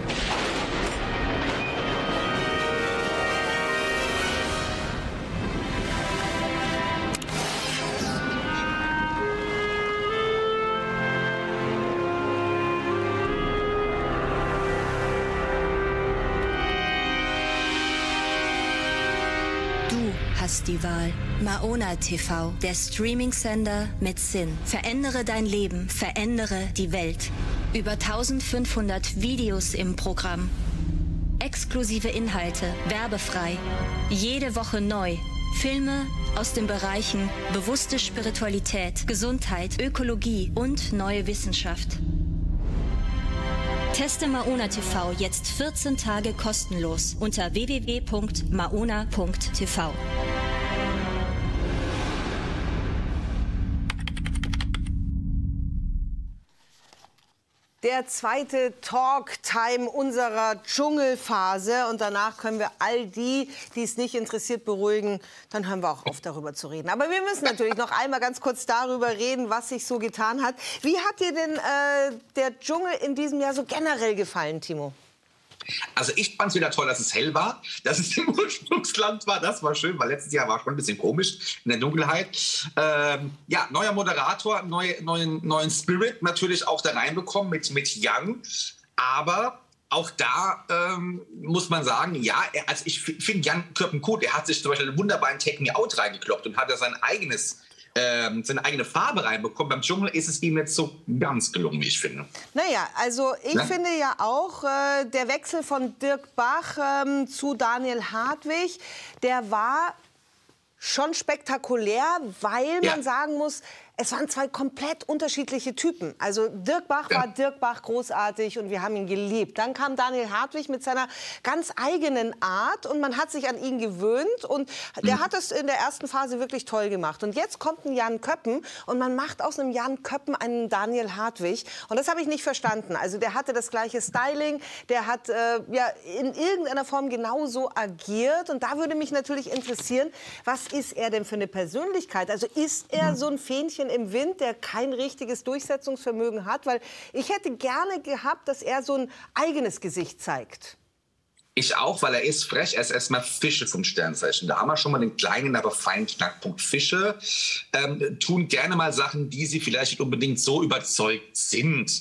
Du hast die Wahl. Maona TV, der Streaming-Sender mit Sinn. Verändere dein Leben, verändere die Welt. Über 1500 Videos im Programm. Exklusive Inhalte, werbefrei. Jede Woche neu. Filme aus den Bereichen bewusste Spiritualität, Gesundheit, Ökologie und neue Wissenschaft. Teste Maona TV jetzt 14 Tage kostenlos unter www.maona.tv. der zweite Talk-Time unserer Dschungelphase. Und danach können wir all die, die es nicht interessiert, beruhigen. Dann hören wir auch auf, darüber zu reden. Aber wir müssen natürlich noch einmal ganz kurz darüber reden, was sich so getan hat. Wie hat dir denn äh, der Dschungel in diesem Jahr so generell gefallen, Timo? Also ich fand es wieder toll, dass es hell war, dass es im Ursprungsland war. Das war schön, weil letztes Jahr war schon ein bisschen komisch in der Dunkelheit. Ähm, ja, neuer Moderator, neue, neuen, neuen Spirit natürlich auch da reinbekommen mit, mit Young. Aber auch da ähm, muss man sagen, ja, also ich finde Jan Köppen gut. Er hat sich zum Beispiel einen wunderbaren Take Me Out reingekloppt und hat da sein eigenes ähm, seine eigene Farbe reinbekommt. Beim Dschungel ist es ihm jetzt so ganz gelungen, wie ich finde. Naja, also ich ne? finde ja auch, äh, der Wechsel von Dirk Bach ähm, zu Daniel Hartwig, der war schon spektakulär, weil ja. man sagen muss, es waren zwei komplett unterschiedliche Typen. Also Dirk Bach ja. war Dirk Bach großartig und wir haben ihn geliebt. Dann kam Daniel Hartwig mit seiner ganz eigenen Art und man hat sich an ihn gewöhnt und der mhm. hat es in der ersten Phase wirklich toll gemacht. Und jetzt kommt ein Jan Köppen und man macht aus einem Jan Köppen einen Daniel Hartwig und das habe ich nicht verstanden. Also der hatte das gleiche Styling, der hat äh, ja in irgendeiner Form genauso agiert und da würde mich natürlich interessieren, was ist er denn für eine Persönlichkeit? Also ist er mhm. so ein Fähnchen bisschen im Wind, der kein richtiges Durchsetzungsvermögen hat, weil ich hätte gerne gehabt, dass er so ein eigenes Gesicht zeigt. Ich auch, weil er ist frech. Er ist erstmal Fische vom Sternzeichen. Da haben wir schon mal den kleinen, aber feinen Knackpunkt. Fische ähm, tun gerne mal Sachen, die sie vielleicht nicht unbedingt so überzeugt sind.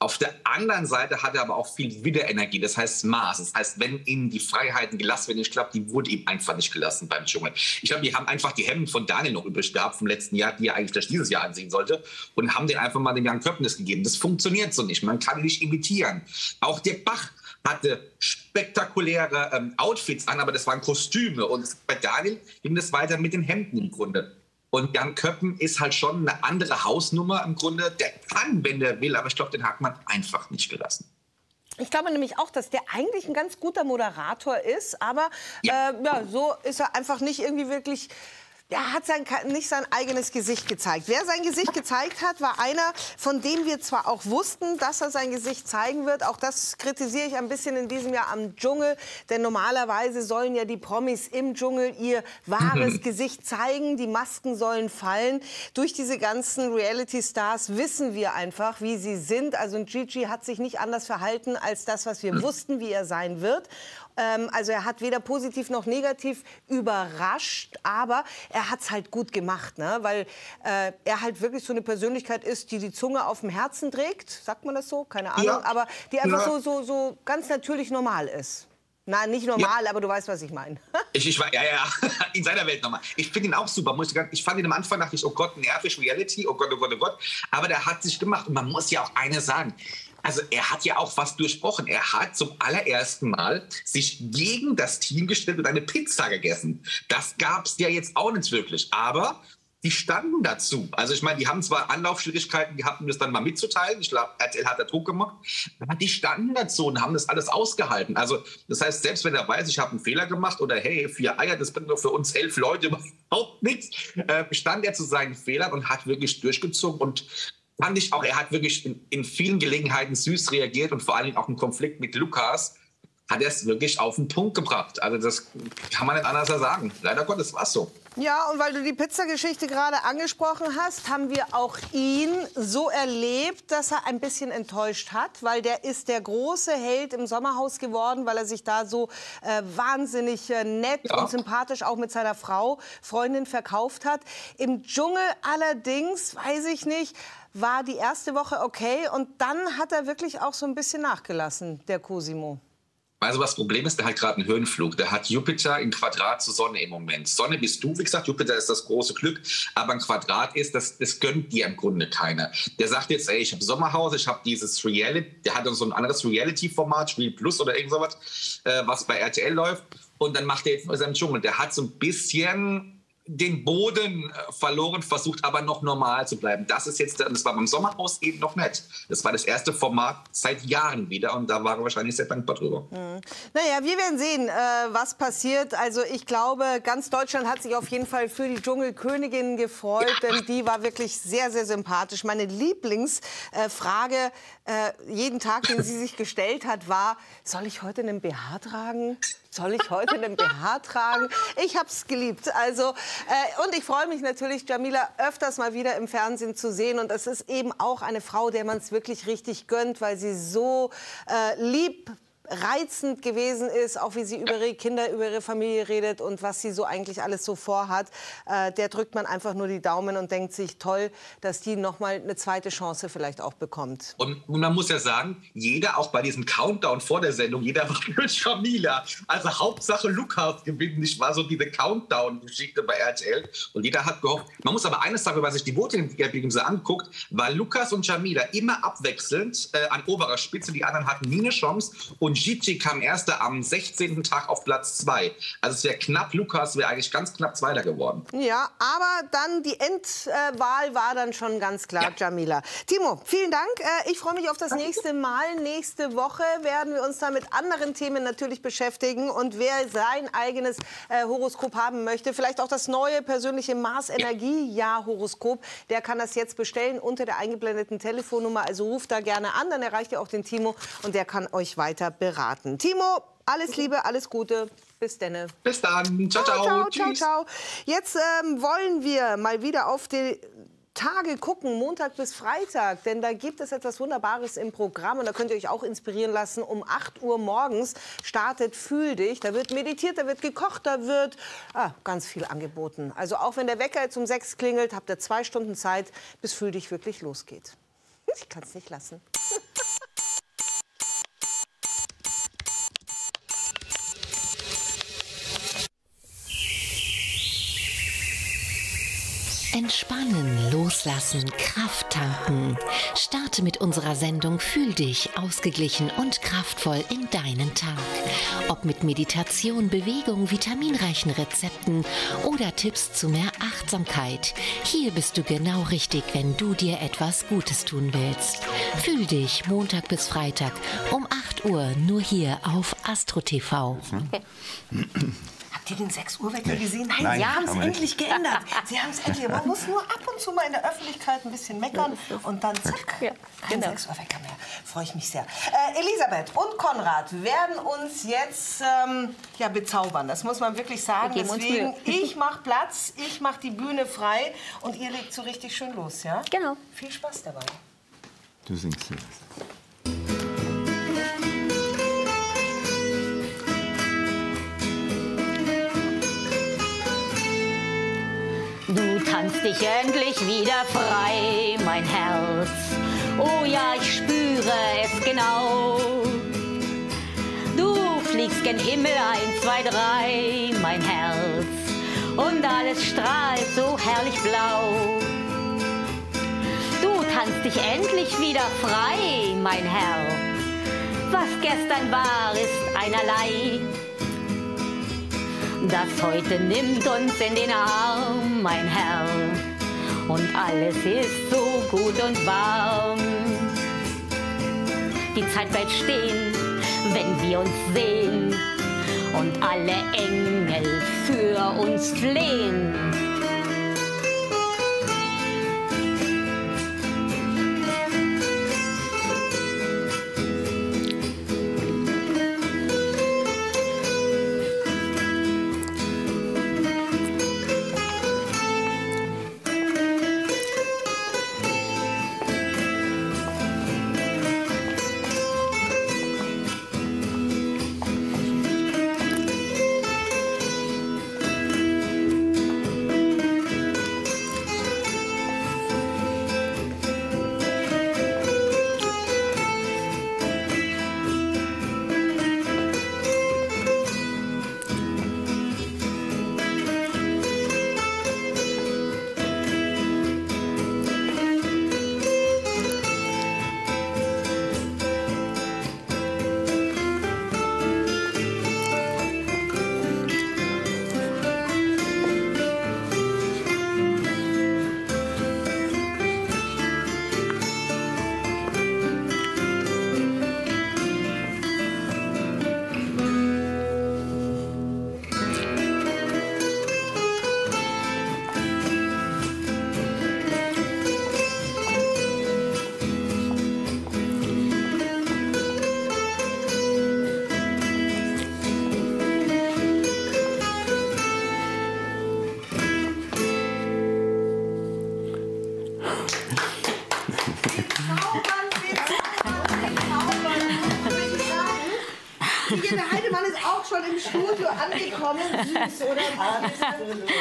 Auf der anderen Seite hat er aber auch viel Widerenergie, das heißt Maß. Das heißt, wenn ihm die Freiheiten gelassen werden, ich glaube, die wurde ihm einfach nicht gelassen beim Dschungel. Ich glaube, die haben einfach die Hemden von Daniel noch übrig gehabt vom letzten Jahr, die er eigentlich das dieses Jahr ansehen sollte, und haben den einfach mal dem Jan Köppnis gegeben. Das funktioniert so nicht. Man kann nicht imitieren. Auch der Bach hatte spektakuläre ähm, Outfits an, aber das waren Kostüme. Und bei Daniel ging das weiter mit den Hemden im Grunde. Und Jan Köppen ist halt schon eine andere Hausnummer im Grunde. Der kann, wenn der will, aber ich glaube, den hat man einfach nicht gelassen. Ich glaube nämlich auch, dass der eigentlich ein ganz guter Moderator ist, aber ja. Äh, ja, so ist er einfach nicht irgendwie wirklich er hat sein, nicht sein eigenes Gesicht gezeigt. Wer sein Gesicht gezeigt hat, war einer, von dem wir zwar auch wussten, dass er sein Gesicht zeigen wird. Auch das kritisiere ich ein bisschen in diesem Jahr am Dschungel. Denn normalerweise sollen ja die Promis im Dschungel ihr wahres Gesicht zeigen. Die Masken sollen fallen. Durch diese ganzen Reality-Stars wissen wir einfach, wie sie sind. Also Gigi hat sich nicht anders verhalten als das, was wir hm. wussten, wie er sein wird. Ähm, also er hat weder positiv noch negativ überrascht, aber er hat es halt gut gemacht, ne? weil äh, er halt wirklich so eine Persönlichkeit ist, die die Zunge auf dem Herzen trägt, sagt man das so? Keine Ahnung, ja. aber die einfach ja. so, so, so ganz natürlich normal ist. Nein, nicht normal, ja. aber du weißt, was ich meine. ich, ich war, ja, ja, in seiner Welt nochmal. Ich finde ihn auch super. Muss ich, ich fand ihn am Anfang, dachte ich, oh Gott, nervig, Reality, oh Gott, oh Gott, oh Gott. Aber der hat sich gemacht. Und man muss ja auch eines sagen. Also er hat ja auch was durchbrochen. Er hat zum allerersten Mal sich gegen das Team gestellt und eine Pizza gegessen. Das gab es ja jetzt auch nicht wirklich. Aber die standen dazu. Also ich meine, die haben zwar Anlaufschwierigkeiten gehabt, um das dann mal mitzuteilen. Ich glaube, RTL hat da Druck gemacht. Aber die standen dazu und haben das alles ausgehalten. Also das heißt, selbst wenn er weiß, ich habe einen Fehler gemacht oder hey, vier Eier, das bringt doch für uns elf Leute überhaupt nichts, äh, stand er zu seinen Fehlern und hat wirklich durchgezogen und fand ich auch, er hat wirklich in, in vielen Gelegenheiten süß reagiert und vor allem auch im Konflikt mit Lukas hat er es wirklich auf den Punkt gebracht. Also das kann man nicht anders sagen. Leider Gottes war es so. Ja, und weil du die Pizzageschichte gerade angesprochen hast, haben wir auch ihn so erlebt, dass er ein bisschen enttäuscht hat, weil der ist der große Held im Sommerhaus geworden, weil er sich da so äh, wahnsinnig äh, nett ja. und sympathisch auch mit seiner Frau, Freundin verkauft hat. Im Dschungel allerdings, weiß ich nicht, war die erste Woche okay und dann hat er wirklich auch so ein bisschen nachgelassen, der Cosimo. Also das Problem ist, der hat gerade einen Höhenflug. Der hat Jupiter in Quadrat zur Sonne im Moment. Sonne bist du, wie gesagt, Jupiter ist das große Glück, aber ein Quadrat ist, das, das gönnt dir im Grunde keiner. Der sagt jetzt, ey, ich habe Sommerhaus, ich habe dieses Reality, der hat so ein anderes Reality-Format, Spiel Plus oder irgend sowas, äh, was bei RTL läuft. Und dann macht er jetzt mal seinen Dschungel. Der hat so ein bisschen den Boden äh, verloren, versucht aber noch normal zu bleiben. Das ist jetzt, das war beim Sommerhaus eben noch nett. Das war das erste Format seit Jahren wieder und da waren wir wahrscheinlich sehr dankbar drüber. Mhm. Naja, wir werden sehen, äh, was passiert. Also ich glaube, ganz Deutschland hat sich auf jeden Fall für die Dschungelkönigin gefreut, ja. denn die war wirklich sehr, sehr sympathisch. Meine Lieblingsfrage äh, jeden Tag, den sie sich gestellt hat, war, soll ich heute einen BH tragen? soll ich heute einen BH tragen? Ich habe es geliebt. Also, äh, und ich freue mich natürlich, Jamila öfters mal wieder im Fernsehen zu sehen. Und es ist eben auch eine Frau, der man es wirklich richtig gönnt, weil sie so äh, lieb reizend gewesen ist, auch wie sie über ihre Kinder, über ihre Familie redet und was sie so eigentlich alles so vorhat, äh, der drückt man einfach nur die Daumen und denkt sich, toll, dass die noch mal eine zweite Chance vielleicht auch bekommt. Und, man muss ja sagen, jeder, auch bei diesem Countdown vor der Sendung, jeder war mit Jamila. Also Hauptsache Lukas gewinnt, nicht war so diese Countdown-Geschichte bei RTL. Und jeder hat gehofft. Man muss aber eines sagen, wenn man sich die Voting-Ergebnisse anguckt, war Lukas und Jamila immer abwechselnd äh, an oberer Spitze. Die anderen hatten nie eine Chance. Und und Gigi kam erst am 16. Tag auf Platz 2. Also es wäre knapp, Lukas wäre eigentlich ganz knapp Zweiter geworden. Ja, aber dann die Endwahl war dann schon ganz klar, ja. Jamila. Timo, vielen Dank. Äh, ich freue mich auf das nächste Mal. Nächste Woche werden wir uns dann mit anderen Themen natürlich beschäftigen. Und wer sein eigenes äh, Horoskop haben möchte, vielleicht auch das neue persönliche Mars-Energie-Jahr-Horoskop, der kann das jetzt bestellen unter der eingeblendeten Telefonnummer. Also ruft da gerne an, dann erreicht ihr auch den Timo und der kann euch weiter beraten. Timo, alles Liebe, alles Gute. Bis dann. Bis dann. Ciao, ciao. Ciao, ciao, ciao. Jetzt ähm, wollen wir mal wieder auf die Tage gucken, Montag bis Freitag, denn da gibt es etwas Wunderbares im Programm und da könnt ihr euch auch inspirieren lassen. Um 8 Uhr morgens startet Fühl dich. Da wird meditiert, da wird gekocht, da wird ah, ganz viel angeboten. Also auch wenn der Wecker jetzt um 6 klingelt, habt ihr zwei Stunden Zeit, bis Fühl dich wirklich losgeht. Ich kann es nicht lassen. Entspannen, loslassen, Kraft tanken. Starte mit unserer Sendung Fühl dich ausgeglichen und kraftvoll in deinen Tag. Ob mit Meditation, Bewegung, vitaminreichen Rezepten oder Tipps zu mehr Achtsamkeit. Hier bist du genau richtig, wenn du dir etwas Gutes tun willst. Fühl dich Montag bis Freitag um 8 Uhr nur hier auf Astro TV. Habt ihr den 6 Uhr Wecker nee. gesehen? Nein, Nein, Sie haben es endlich geändert. Sie haben es endlich. Man muss nur ab und zu mal in der Öffentlichkeit ein bisschen meckern und dann zack, ja, kein genau. 6 Uhr Wecker mehr. Freue ich mich sehr. Äh, Elisabeth und Konrad werden uns jetzt ähm, ja, bezaubern. Das muss man wirklich sagen. Deswegen, ich mache Platz, ich mache die Bühne frei und ihr legt so richtig schön los, ja? Genau. Viel Spaß dabei. Du singst jetzt. Tanzt dich endlich wieder frei, mein Herz. Oh ja, ich spüre es genau. Du fliegst gen Himmel, ein, zwei, drei, mein Herz. Und alles strahlt so herrlich blau. Du tanzt dich endlich wieder frei, mein Herr. Was gestern war, ist einerlei das heute nimmt uns in den Arm, mein Herr. Und alles ist so gut und warm. Die Zeit bleibt stehen, wenn wir uns sehen und alle Engel für uns flehen. Schon im Studio angekommen. Süß, oder?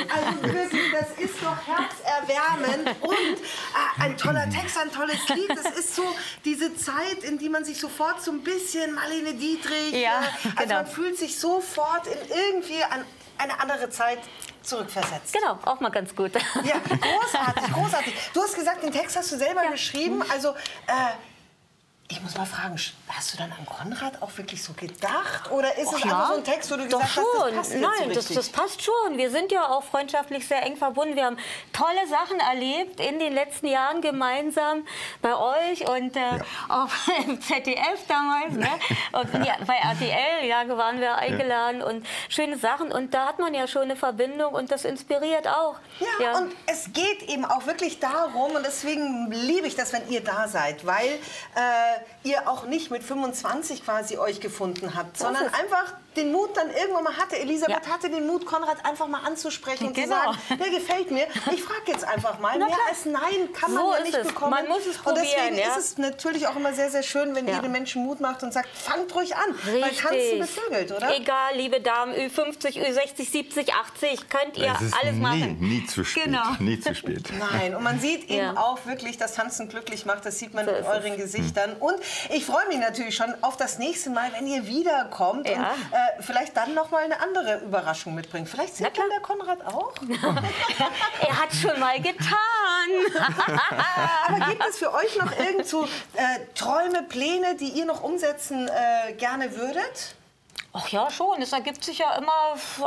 Also wirklich, das ist doch herzerwärmend und äh, ein toller Text, ein tolles Lied. Das ist so diese Zeit, in die man sich sofort so ein bisschen Marlene Dietrich, Ja, äh, also genau. man fühlt sich sofort in irgendwie an eine andere Zeit zurückversetzt. Genau, auch mal ganz gut. Ja, großartig, großartig. Du hast gesagt, den Text hast du selber geschrieben. Also, äh, ich muss mal fragen, hast du dann an Konrad auch wirklich so gedacht? Oder ist Ach es ja, einfach so ein Text, wo du Doch gesagt schon. hast, das passt jetzt Nein, so das, das passt schon. Wir sind ja auch freundschaftlich sehr eng verbunden. Wir haben tolle Sachen erlebt in den letzten Jahren gemeinsam bei euch und äh, auch im ZDF damals. Ne? Und ja, bei RTL ja, waren wir eingeladen und schöne Sachen. Und da hat man ja schon eine Verbindung und das inspiriert auch. Ja, und es geht eben auch wirklich darum, und deswegen liebe ich das, wenn ihr da seid, weil äh, ihr auch nicht mit 25 quasi euch gefunden habt, So sondern einfach den Mut dann irgendwann mal hatte. Elisabeth Ja. hatte den Mut, Konrad einfach mal anzusprechen und Genau. zu sagen, der gefällt mir. Ich frage jetzt einfach mal. Na Mehr klar. als Nein kann man So ja nicht es. bekommen. Man muss es Und deswegen probieren, ja. ist es natürlich auch immer sehr, sehr schön, wenn Ja. ihr den Menschen Mut macht und sagt, fangt ruhig an. Weil Tanzen Richtig. beflügelt, oder? Egal, liebe Damen, Ü50, Ü60, 70, 80, könnt ihr alles nie, machen. nie zu spät. Genau. Nie zu spät. Nein, und man sieht eben auch wirklich, dass Tanzen glücklich macht. Das sieht man So in ist es. euren Gesichtern. Und ich freue mich natürlich schon auf das nächste Mal, wenn ihr wiederkommt Ja. und äh, vielleicht dann noch mal eine andere Überraschung mitbringt. Vielleicht singt klar. dann der Konrad auch. er hat schon mal getan. Aber gibt es für euch noch irgend so äh, Träume, Pläne, die ihr noch umsetzen äh, gerne würdet? Ach ja, schon. Es ergibt sich ja immer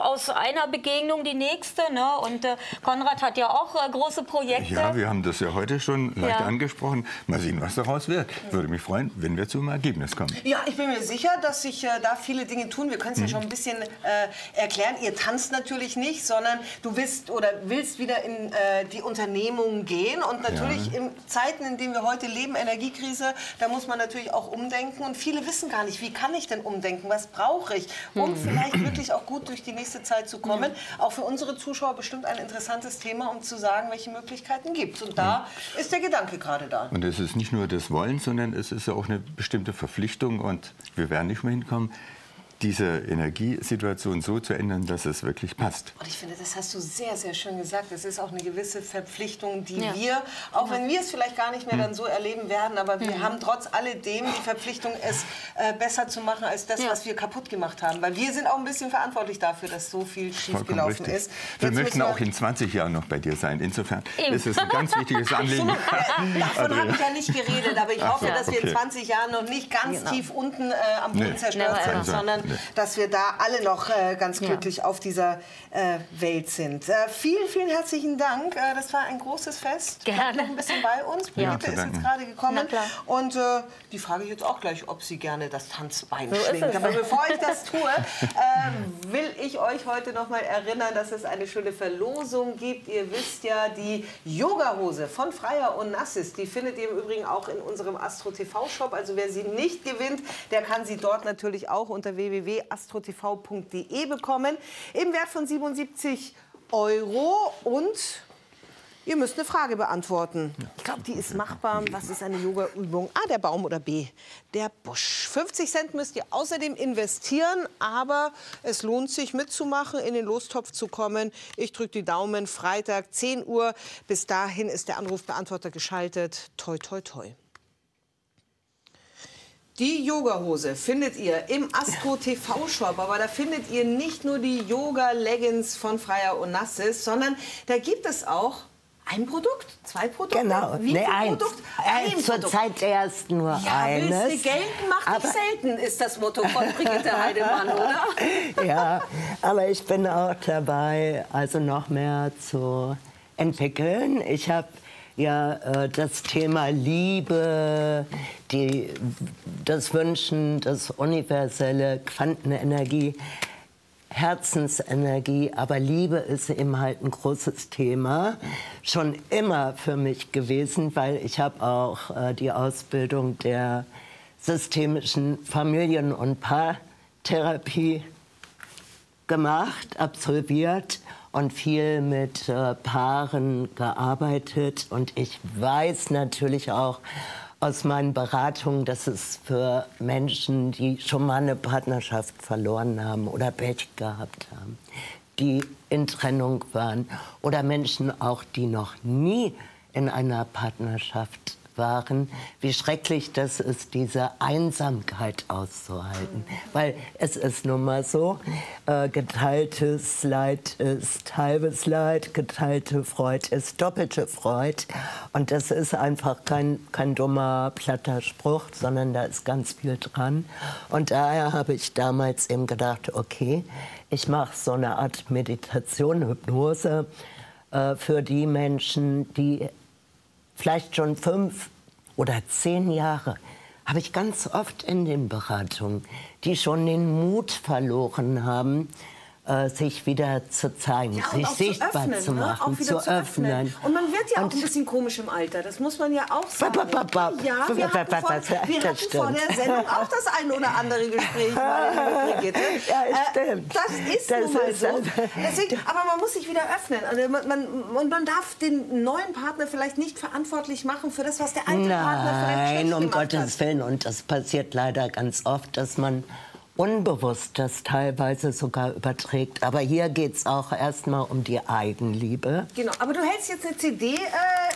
aus einer Begegnung die nächste. Ne? Und äh, Konrad hat ja auch äh, große Projekte. Ja, wir haben das ja heute schon leicht Ja. angesprochen. Mal sehen, was daraus wird. Würde mich freuen, wenn wir zum Ergebnis kommen. Ja, ich bin mir sicher, dass sich äh, da viele Dinge tun. Wir können es ja schon ein bisschen äh, erklären. Ihr tanzt natürlich nicht, sondern du bist oder willst wieder in äh, die Unternehmung gehen. Und natürlich in Zeiten, in denen wir heute leben, Energiekrise, da muss man natürlich auch umdenken. Und viele wissen gar nicht, wie kann ich denn umdenken? Was brauche ich, um vielleicht wirklich auch gut durch die nächste Zeit zu kommen? Auch für unsere Zuschauer bestimmt ein interessantes Thema, um zu sagen, welche Möglichkeiten gibt. Und da ist der Gedanke gerade da. Und es ist nicht nur das Wollen, sondern es ist ja auch eine bestimmte Verpflichtung. Und wir werden nicht mehr hinkommen, diese Energiesituation so zu ändern, dass es wirklich passt. Und ich finde, das hast du sehr, sehr schön gesagt. Es ist auch eine gewisse Verpflichtung, die Ja. wir, auch wenn wir es vielleicht gar nicht mehr dann so erleben werden, aber wir haben trotz alledem die Verpflichtung, es äh, besser zu machen als das, Ja. was wir kaputt gemacht haben. Weil wir sind auch ein bisschen verantwortlich dafür, dass so viel Vollkommen schiefgelaufen richtig. ist. Wir Jetzt möchten müssen auch in 20 Jahren noch bei dir sein. Insofern Eben. ist es ein ganz wichtiges Anliegen. Ja, davon habe ich ja nicht geredet, aber ich Ach hoffe, so, dass wir in okay. 20 Jahren noch nicht ganz Genau. tief unten äh, am Boden Nee. zerstört sind, sondern Nee. dass wir da alle noch äh, ganz Ja. glücklich auf dieser äh, Welt sind. Äh, vielen, vielen herzlichen Dank. Äh, das war ein großes Fest. Gerne. Ein bisschen bei uns. Ja. Brigitte zu ist jetzt gerade gekommen. Na klar. Und äh, die frage ich jetzt auch gleich, ob sie gerne das Tanzbein So ist schwingt. es. Aber bevor ich das tue, äh, will ich euch heute noch mal erinnern, dass es eine schöne Verlosung gibt. Ihr wisst ja, die Yoga-Hose von Freier und Nassis, die findet ihr im Übrigen auch in unserem Astro TV Shop. Also wer sie nicht gewinnt, der kann sie dort natürlich auch unter www.astrotv.de bekommen. Im Wert von 77 Euro und Ihr müsst eine Frage beantworten. Ich glaube, die ist machbar. Was ist eine Yoga-Übung? A, der Baum oder B, der Busch. 50 Cent müsst ihr außerdem investieren, aber es lohnt sich mitzumachen, in den Lostopf zu kommen. Ich drücke die Daumen. Freitag, 10 Uhr. Bis dahin ist der Anrufbeantworter geschaltet. Toi, toi, toi. Die Yoga-Hose findet ihr im Astro TV Shop, aber da findet ihr nicht nur die Yoga Leggings von Freier Onassis, sondern da gibt es auch ein Produkt, zwei Produkte. Genau, Wie nee, eins. Produkt? Äh, Ein Zurzeit erst nur Ja, eines. willst du gelten, mach dich Aber- selten, ist das Motto von Brigitte Heidemann, oder? ja, aber ich bin auch dabei, also noch mehr zu entwickeln. Ich habe ja äh, das Thema Liebe, die, das Wünschen, das universelle Quantenenergie. Herzensenergie, aber Liebe ist eben halt ein großes Thema, schon immer für mich gewesen, weil ich habe auch äh, die Ausbildung der systemischen Familien- und Paartherapie gemacht, absolviert und viel mit äh, Paaren gearbeitet. Und ich weiß natürlich auch aus meinen Beratungen, dass es für Menschen, die schon mal eine Partnerschaft verloren haben oder Pech gehabt haben, die in Trennung waren oder Menschen auch, die noch nie in einer Partnerschaft waren, wie schrecklich das ist, diese Einsamkeit auszuhalten. Weil es ist nun mal so, äh, geteiltes Leid ist halbes Leid, geteilte Freude ist doppelte Freude. Und das ist einfach kein, kein dummer, platter Spruch, sondern da ist ganz viel dran. Und daher habe ich damals eben gedacht, okay, ich mache so eine Art Meditation, Hypnose äh, für die Menschen, die vielleicht schon fünf oder zehn Jahre, habe ich ganz oft in den Beratungen, die schon den Mut verloren haben, äh, sich wieder zu zeigen, Ja, und sich auch zu sichtbar öffnen, zu ne? machen, Auch wieder zu, öffnen. Und man wird ja auch Und- ein bisschen komisch im Alter, das muss man ja auch sagen. Ba, ba, ba. Ja, wir hatten vor, wir hatten vor der Sendung auch das ein oder andere Gespräch Brigitte. Ja, Äh, stimmt. Das ist Das nun mal ist so. Deswegen, aber man muss sich wieder öffnen. Also man, man, und man darf den neuen Partner vielleicht nicht verantwortlich machen für das, was der alte Partner vielleicht Nein, schlecht um gemacht Gottes hat. Willen. Und das passiert leider ganz oft, dass man unbewusst das teilweise sogar überträgt. Aber hier geht es auch erstmal um die Eigenliebe. Genau, aber du hältst jetzt eine CD äh,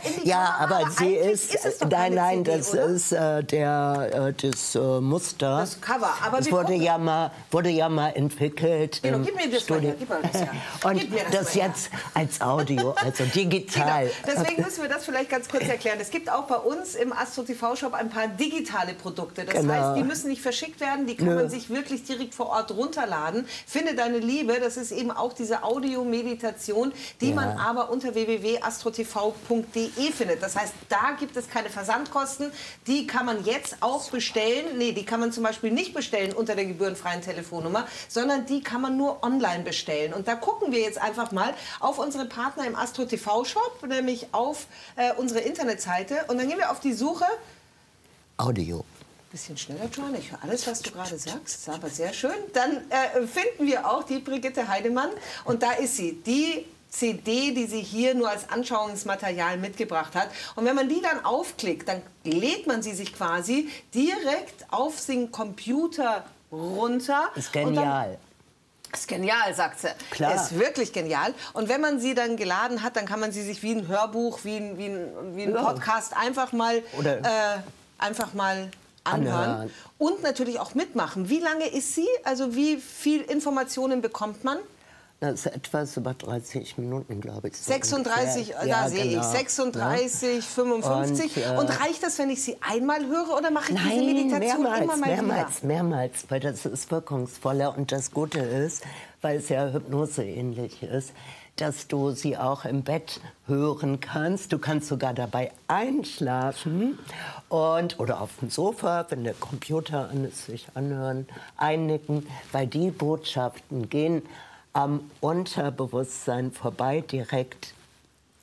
in die Ja, Kamera, aber sie eigentlich ist, doch nein, nein, CD, das oder? ist äh, der äh, das äh, Muster. Das Cover, aber es wurde ja mal wurde ja mal entwickelt. Genau, gib mir das mal Studio. her, gib mal das her. Und mir das das, mal jetzt als Audio, also digital. Genau. Deswegen müssen wir das vielleicht ganz kurz erklären. Es gibt auch bei uns im Astro TV Shop ein paar digitale Produkte. Das Genau. heißt, die müssen nicht verschickt werden, die kann Nö. man sich wirklich direkt vor Ort runterladen. Finde deine Liebe, das ist eben auch diese Audio-Meditation, die Ja. man aber unter www.astrotv.de findet. Das heißt, da gibt es keine Versandkosten. Die kann man jetzt auch bestellen. Nee, die kann man zum Beispiel nicht bestellen unter der gebührenfreien Telefonnummer, sondern die kann man nur online bestellen. Und da gucken wir jetzt einfach mal auf unsere Partner im Astro TV Shop, nämlich auf äh, unsere Internetseite. Und dann gehen wir auf die Suche. Audio. Bisschen schneller, John. Ich höre alles, was du gerade sagst. Das ist aber sehr schön. Dann äh, finden wir auch die Brigitte Heidemann. Und da ist sie. Die CD, die sie hier nur als Anschauungsmaterial mitgebracht hat. Und wenn man die dann aufklickt, dann lädt man sie sich quasi direkt auf den Computer runter. Ist Und dann- genial. ist genial, sagt sie. Klar. Ist wirklich genial. Und wenn man sie dann geladen hat, dann kann man sie sich wie ein Hörbuch, wie ein, wie ein, wie ein. Podcast einfach mal, Oder- äh, einfach mal anhören. Anhören. Und natürlich auch mitmachen. Wie lange ist sie? Also wie viel Informationen bekommt man? Das ist etwas über 30 Minuten, glaube ich. so 36, ungefähr. da Ja, sehe ich, genau. 36, 55. Und, Und, äh, reicht das, wenn ich sie einmal höre oder mache ich diese Nein, Meditation mehrmals, immer mal mehrmals, wieder? mehrmals, weil das ist wirkungsvoller. Und das Gute ist, weil es ja Hypnose ähnlich ist, dass du sie auch im Bett hören kannst. Du kannst sogar dabei einschlafen und oder auf dem Sofa, wenn der Computer an ist, sich anhören, einnicken, weil die Botschaften gehen am Unterbewusstsein vorbei, direkt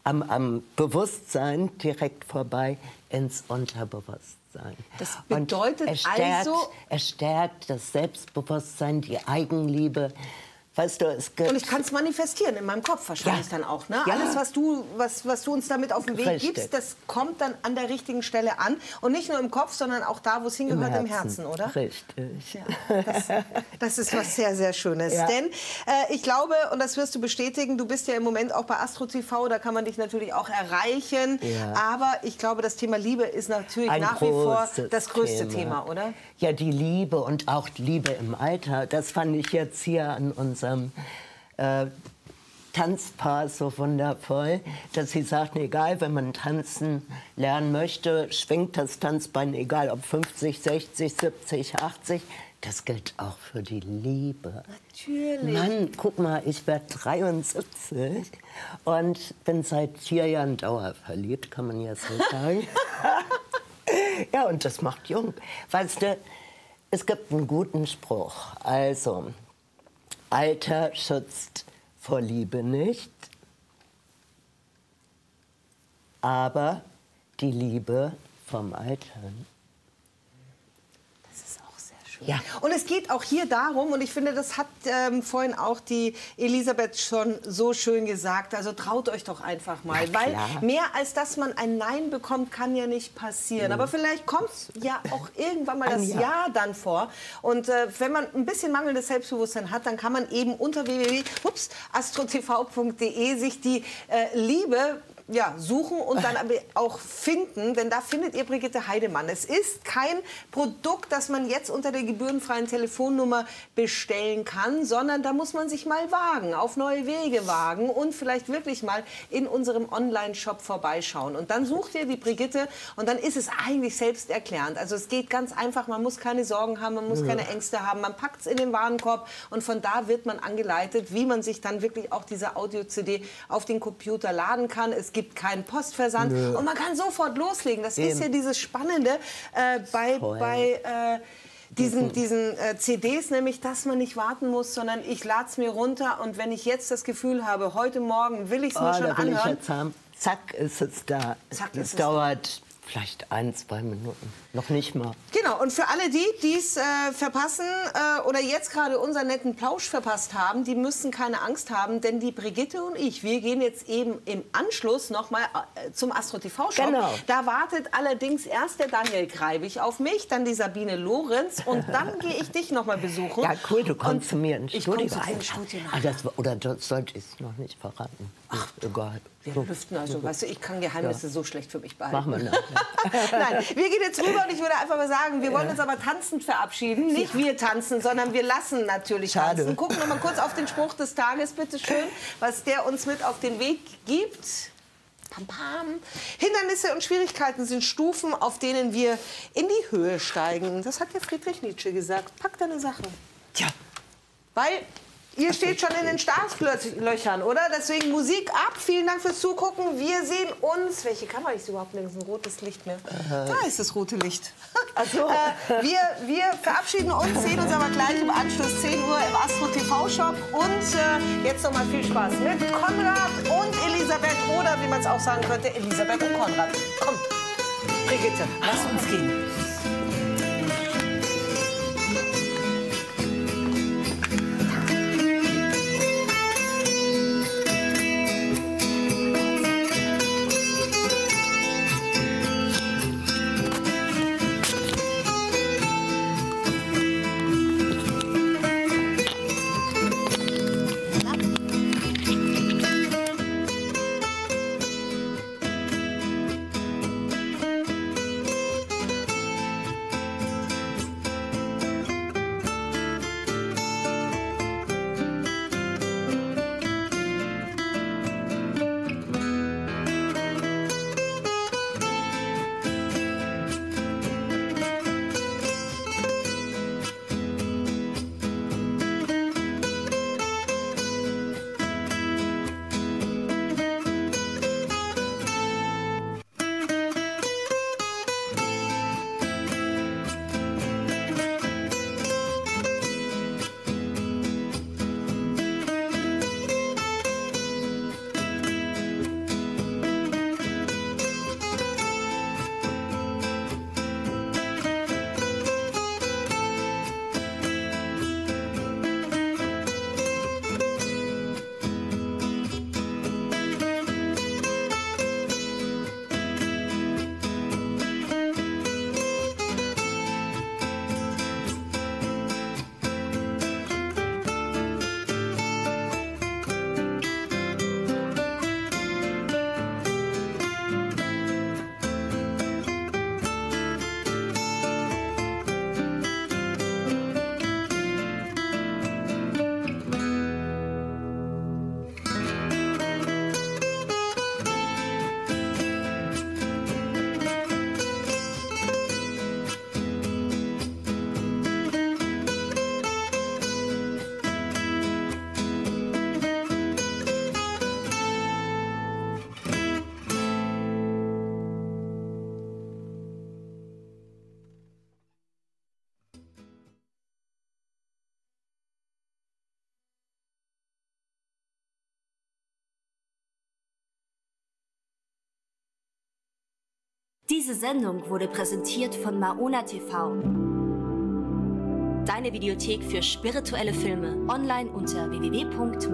am, am Bewusstsein direkt vorbei ins Unterbewusstsein. Das Und bedeutet es stärkt, also- Es stärkt das Selbstbewusstsein, die Eigenliebe. Weißt du, es. Und ich kann es manifestieren in meinem Kopf wahrscheinlich Ja. dann auch. Ne? Ja. Alles, was du, was, was du uns damit auf den Weg Richtig. gibst, das kommt dann an der richtigen Stelle an. Und nicht nur im Kopf, sondern auch da, wo es hingehört, im Herzen, oder? Richtig. Das, das ist was sehr, sehr Schönes. Ja. Denn äh, ich glaube, und das wirst du bestätigen, du bist ja im Moment auch bei Astro TV, da kann man dich natürlich auch erreichen. Ja. Aber ich glaube, das Thema Liebe ist natürlich Ein nach wie vor das größte Thema, oder? Ja, die Liebe und auch Liebe im Alter. Das fand ich jetzt hier an unserem äh, Tanzpaar so wundervoll, dass sie sagten, egal, wenn man tanzen lernen möchte, schwingt das Tanzbein, egal ob 50, 60, 70, 80. Das gilt auch für die Liebe. Natürlich. Mann, guck mal, ich werde 73 und bin seit vier Jahren dauerverliebt, kann man ja so sagen. ja, und das macht jung. Weißt du, es gibt einen guten Spruch. Also, Alter schützt vor Liebe nicht, aber die Liebe vom Altern. Das ist auch sehr Ja. Und es geht auch hier darum, und ich finde, das hat ähm, vorhin auch die Elisabeth schon so schön gesagt, also traut euch doch einfach mal, weil mehr als dass man ein Nein bekommt, kann ja nicht passieren. Aber vielleicht kommt ja auch irgendwann mal das Ja. Ja dann vor. Und äh, wenn man ein bisschen mangelndes Selbstbewusstsein hat, dann kann man eben unter www.astrotv.de sich die äh, Liebe ja, suchen und dann aber auch finden, denn da findet ihr Brigitte Heidemann. Es ist kein Produkt, das man jetzt unter der gebührenfreien Telefonnummer bestellen kann, sondern da muss man sich mal wagen, auf neue Wege wagen und vielleicht wirklich mal in unserem Online-Shop vorbeischauen. Und dann sucht ihr die Brigitte und dann ist es eigentlich selbsterklärend. Also es geht ganz einfach, man muss keine Sorgen haben, man muss Ja. keine Ängste haben, man packt es in den Warenkorb und von da wird man angeleitet, wie man sich dann wirklich auch diese Audio-CD auf den Computer laden kann. Es gibt keinen Postversand Nö. und man kann sofort loslegen. Das ist Eben. ja dieses Spannende äh, bei, bei äh, diesen, diesen äh, CDs, nämlich, dass man nicht warten muss, sondern ich lade es mir runter und wenn ich jetzt das Gefühl habe, heute Morgen will ich es Oh, mir schon da will ich anhören, jetzt haben. Zack, ist es da. Zack, es ist es dauert vielleicht ein, zwei Minuten. Noch nicht mal. Genau, und für alle die, die es äh, verpassen äh, oder jetzt gerade unseren netten Plausch verpasst haben, die müssen keine Angst haben, denn die Brigitte und ich, wir gehen jetzt eben im Anschluss nochmal äh, zum Astro TV Shop. Genau. Da wartet allerdings erst der Daniel Kreibig auf mich, dann die Sabine Lorenz und dann gehe ich dich nochmal besuchen. Ja, cool, du kommst zu mir ins ich Studio. komm zu dir ins rein. Studio Ah, das, oder das sollte ich es noch nicht verraten. Ach, egal. Wir So. lüften also, weißt du, ich kann Geheimnisse Ja. so schlecht für mich behalten. Machen wir nachher. Nein, wir gehen jetzt rüber und ich würde einfach mal sagen, wir wollen uns aber tanzend verabschieden. Nicht wir tanzen, sondern wir lassen natürlich Schade. tanzen. Gucken wir mal kurz auf den Spruch des Tages, bitte schön, was der uns mit auf den Weg gibt. Pam, pam. Hindernisse und Schwierigkeiten sind Stufen, auf denen wir in die Höhe steigen. Das hat der Friedrich Nietzsche gesagt. Pack deine Sachen. Tja. Weil ihr steht schon in den Startlöchern, oder? Deswegen Musik ab. Vielen Dank fürs Zugucken. Wir sehen uns. Welche Kamera ist überhaupt nirgends ein rotes Licht mehr? Da ist das rote Licht. Ach so. äh, wir, wir verabschieden uns, sehen uns aber gleich im Anschluss 10 Uhr im Astro TV Shop. Und äh, jetzt noch mal viel Spaß mit Konrad und Elisabeth oder wie man es auch sagen könnte, Elisabeth und Konrad. Komm, Brigitte, lass uns gehen. Diese Sendung wurde präsentiert von Maona TV. Deine Videothek für spirituelle Filme. Online unter www.maona.tv.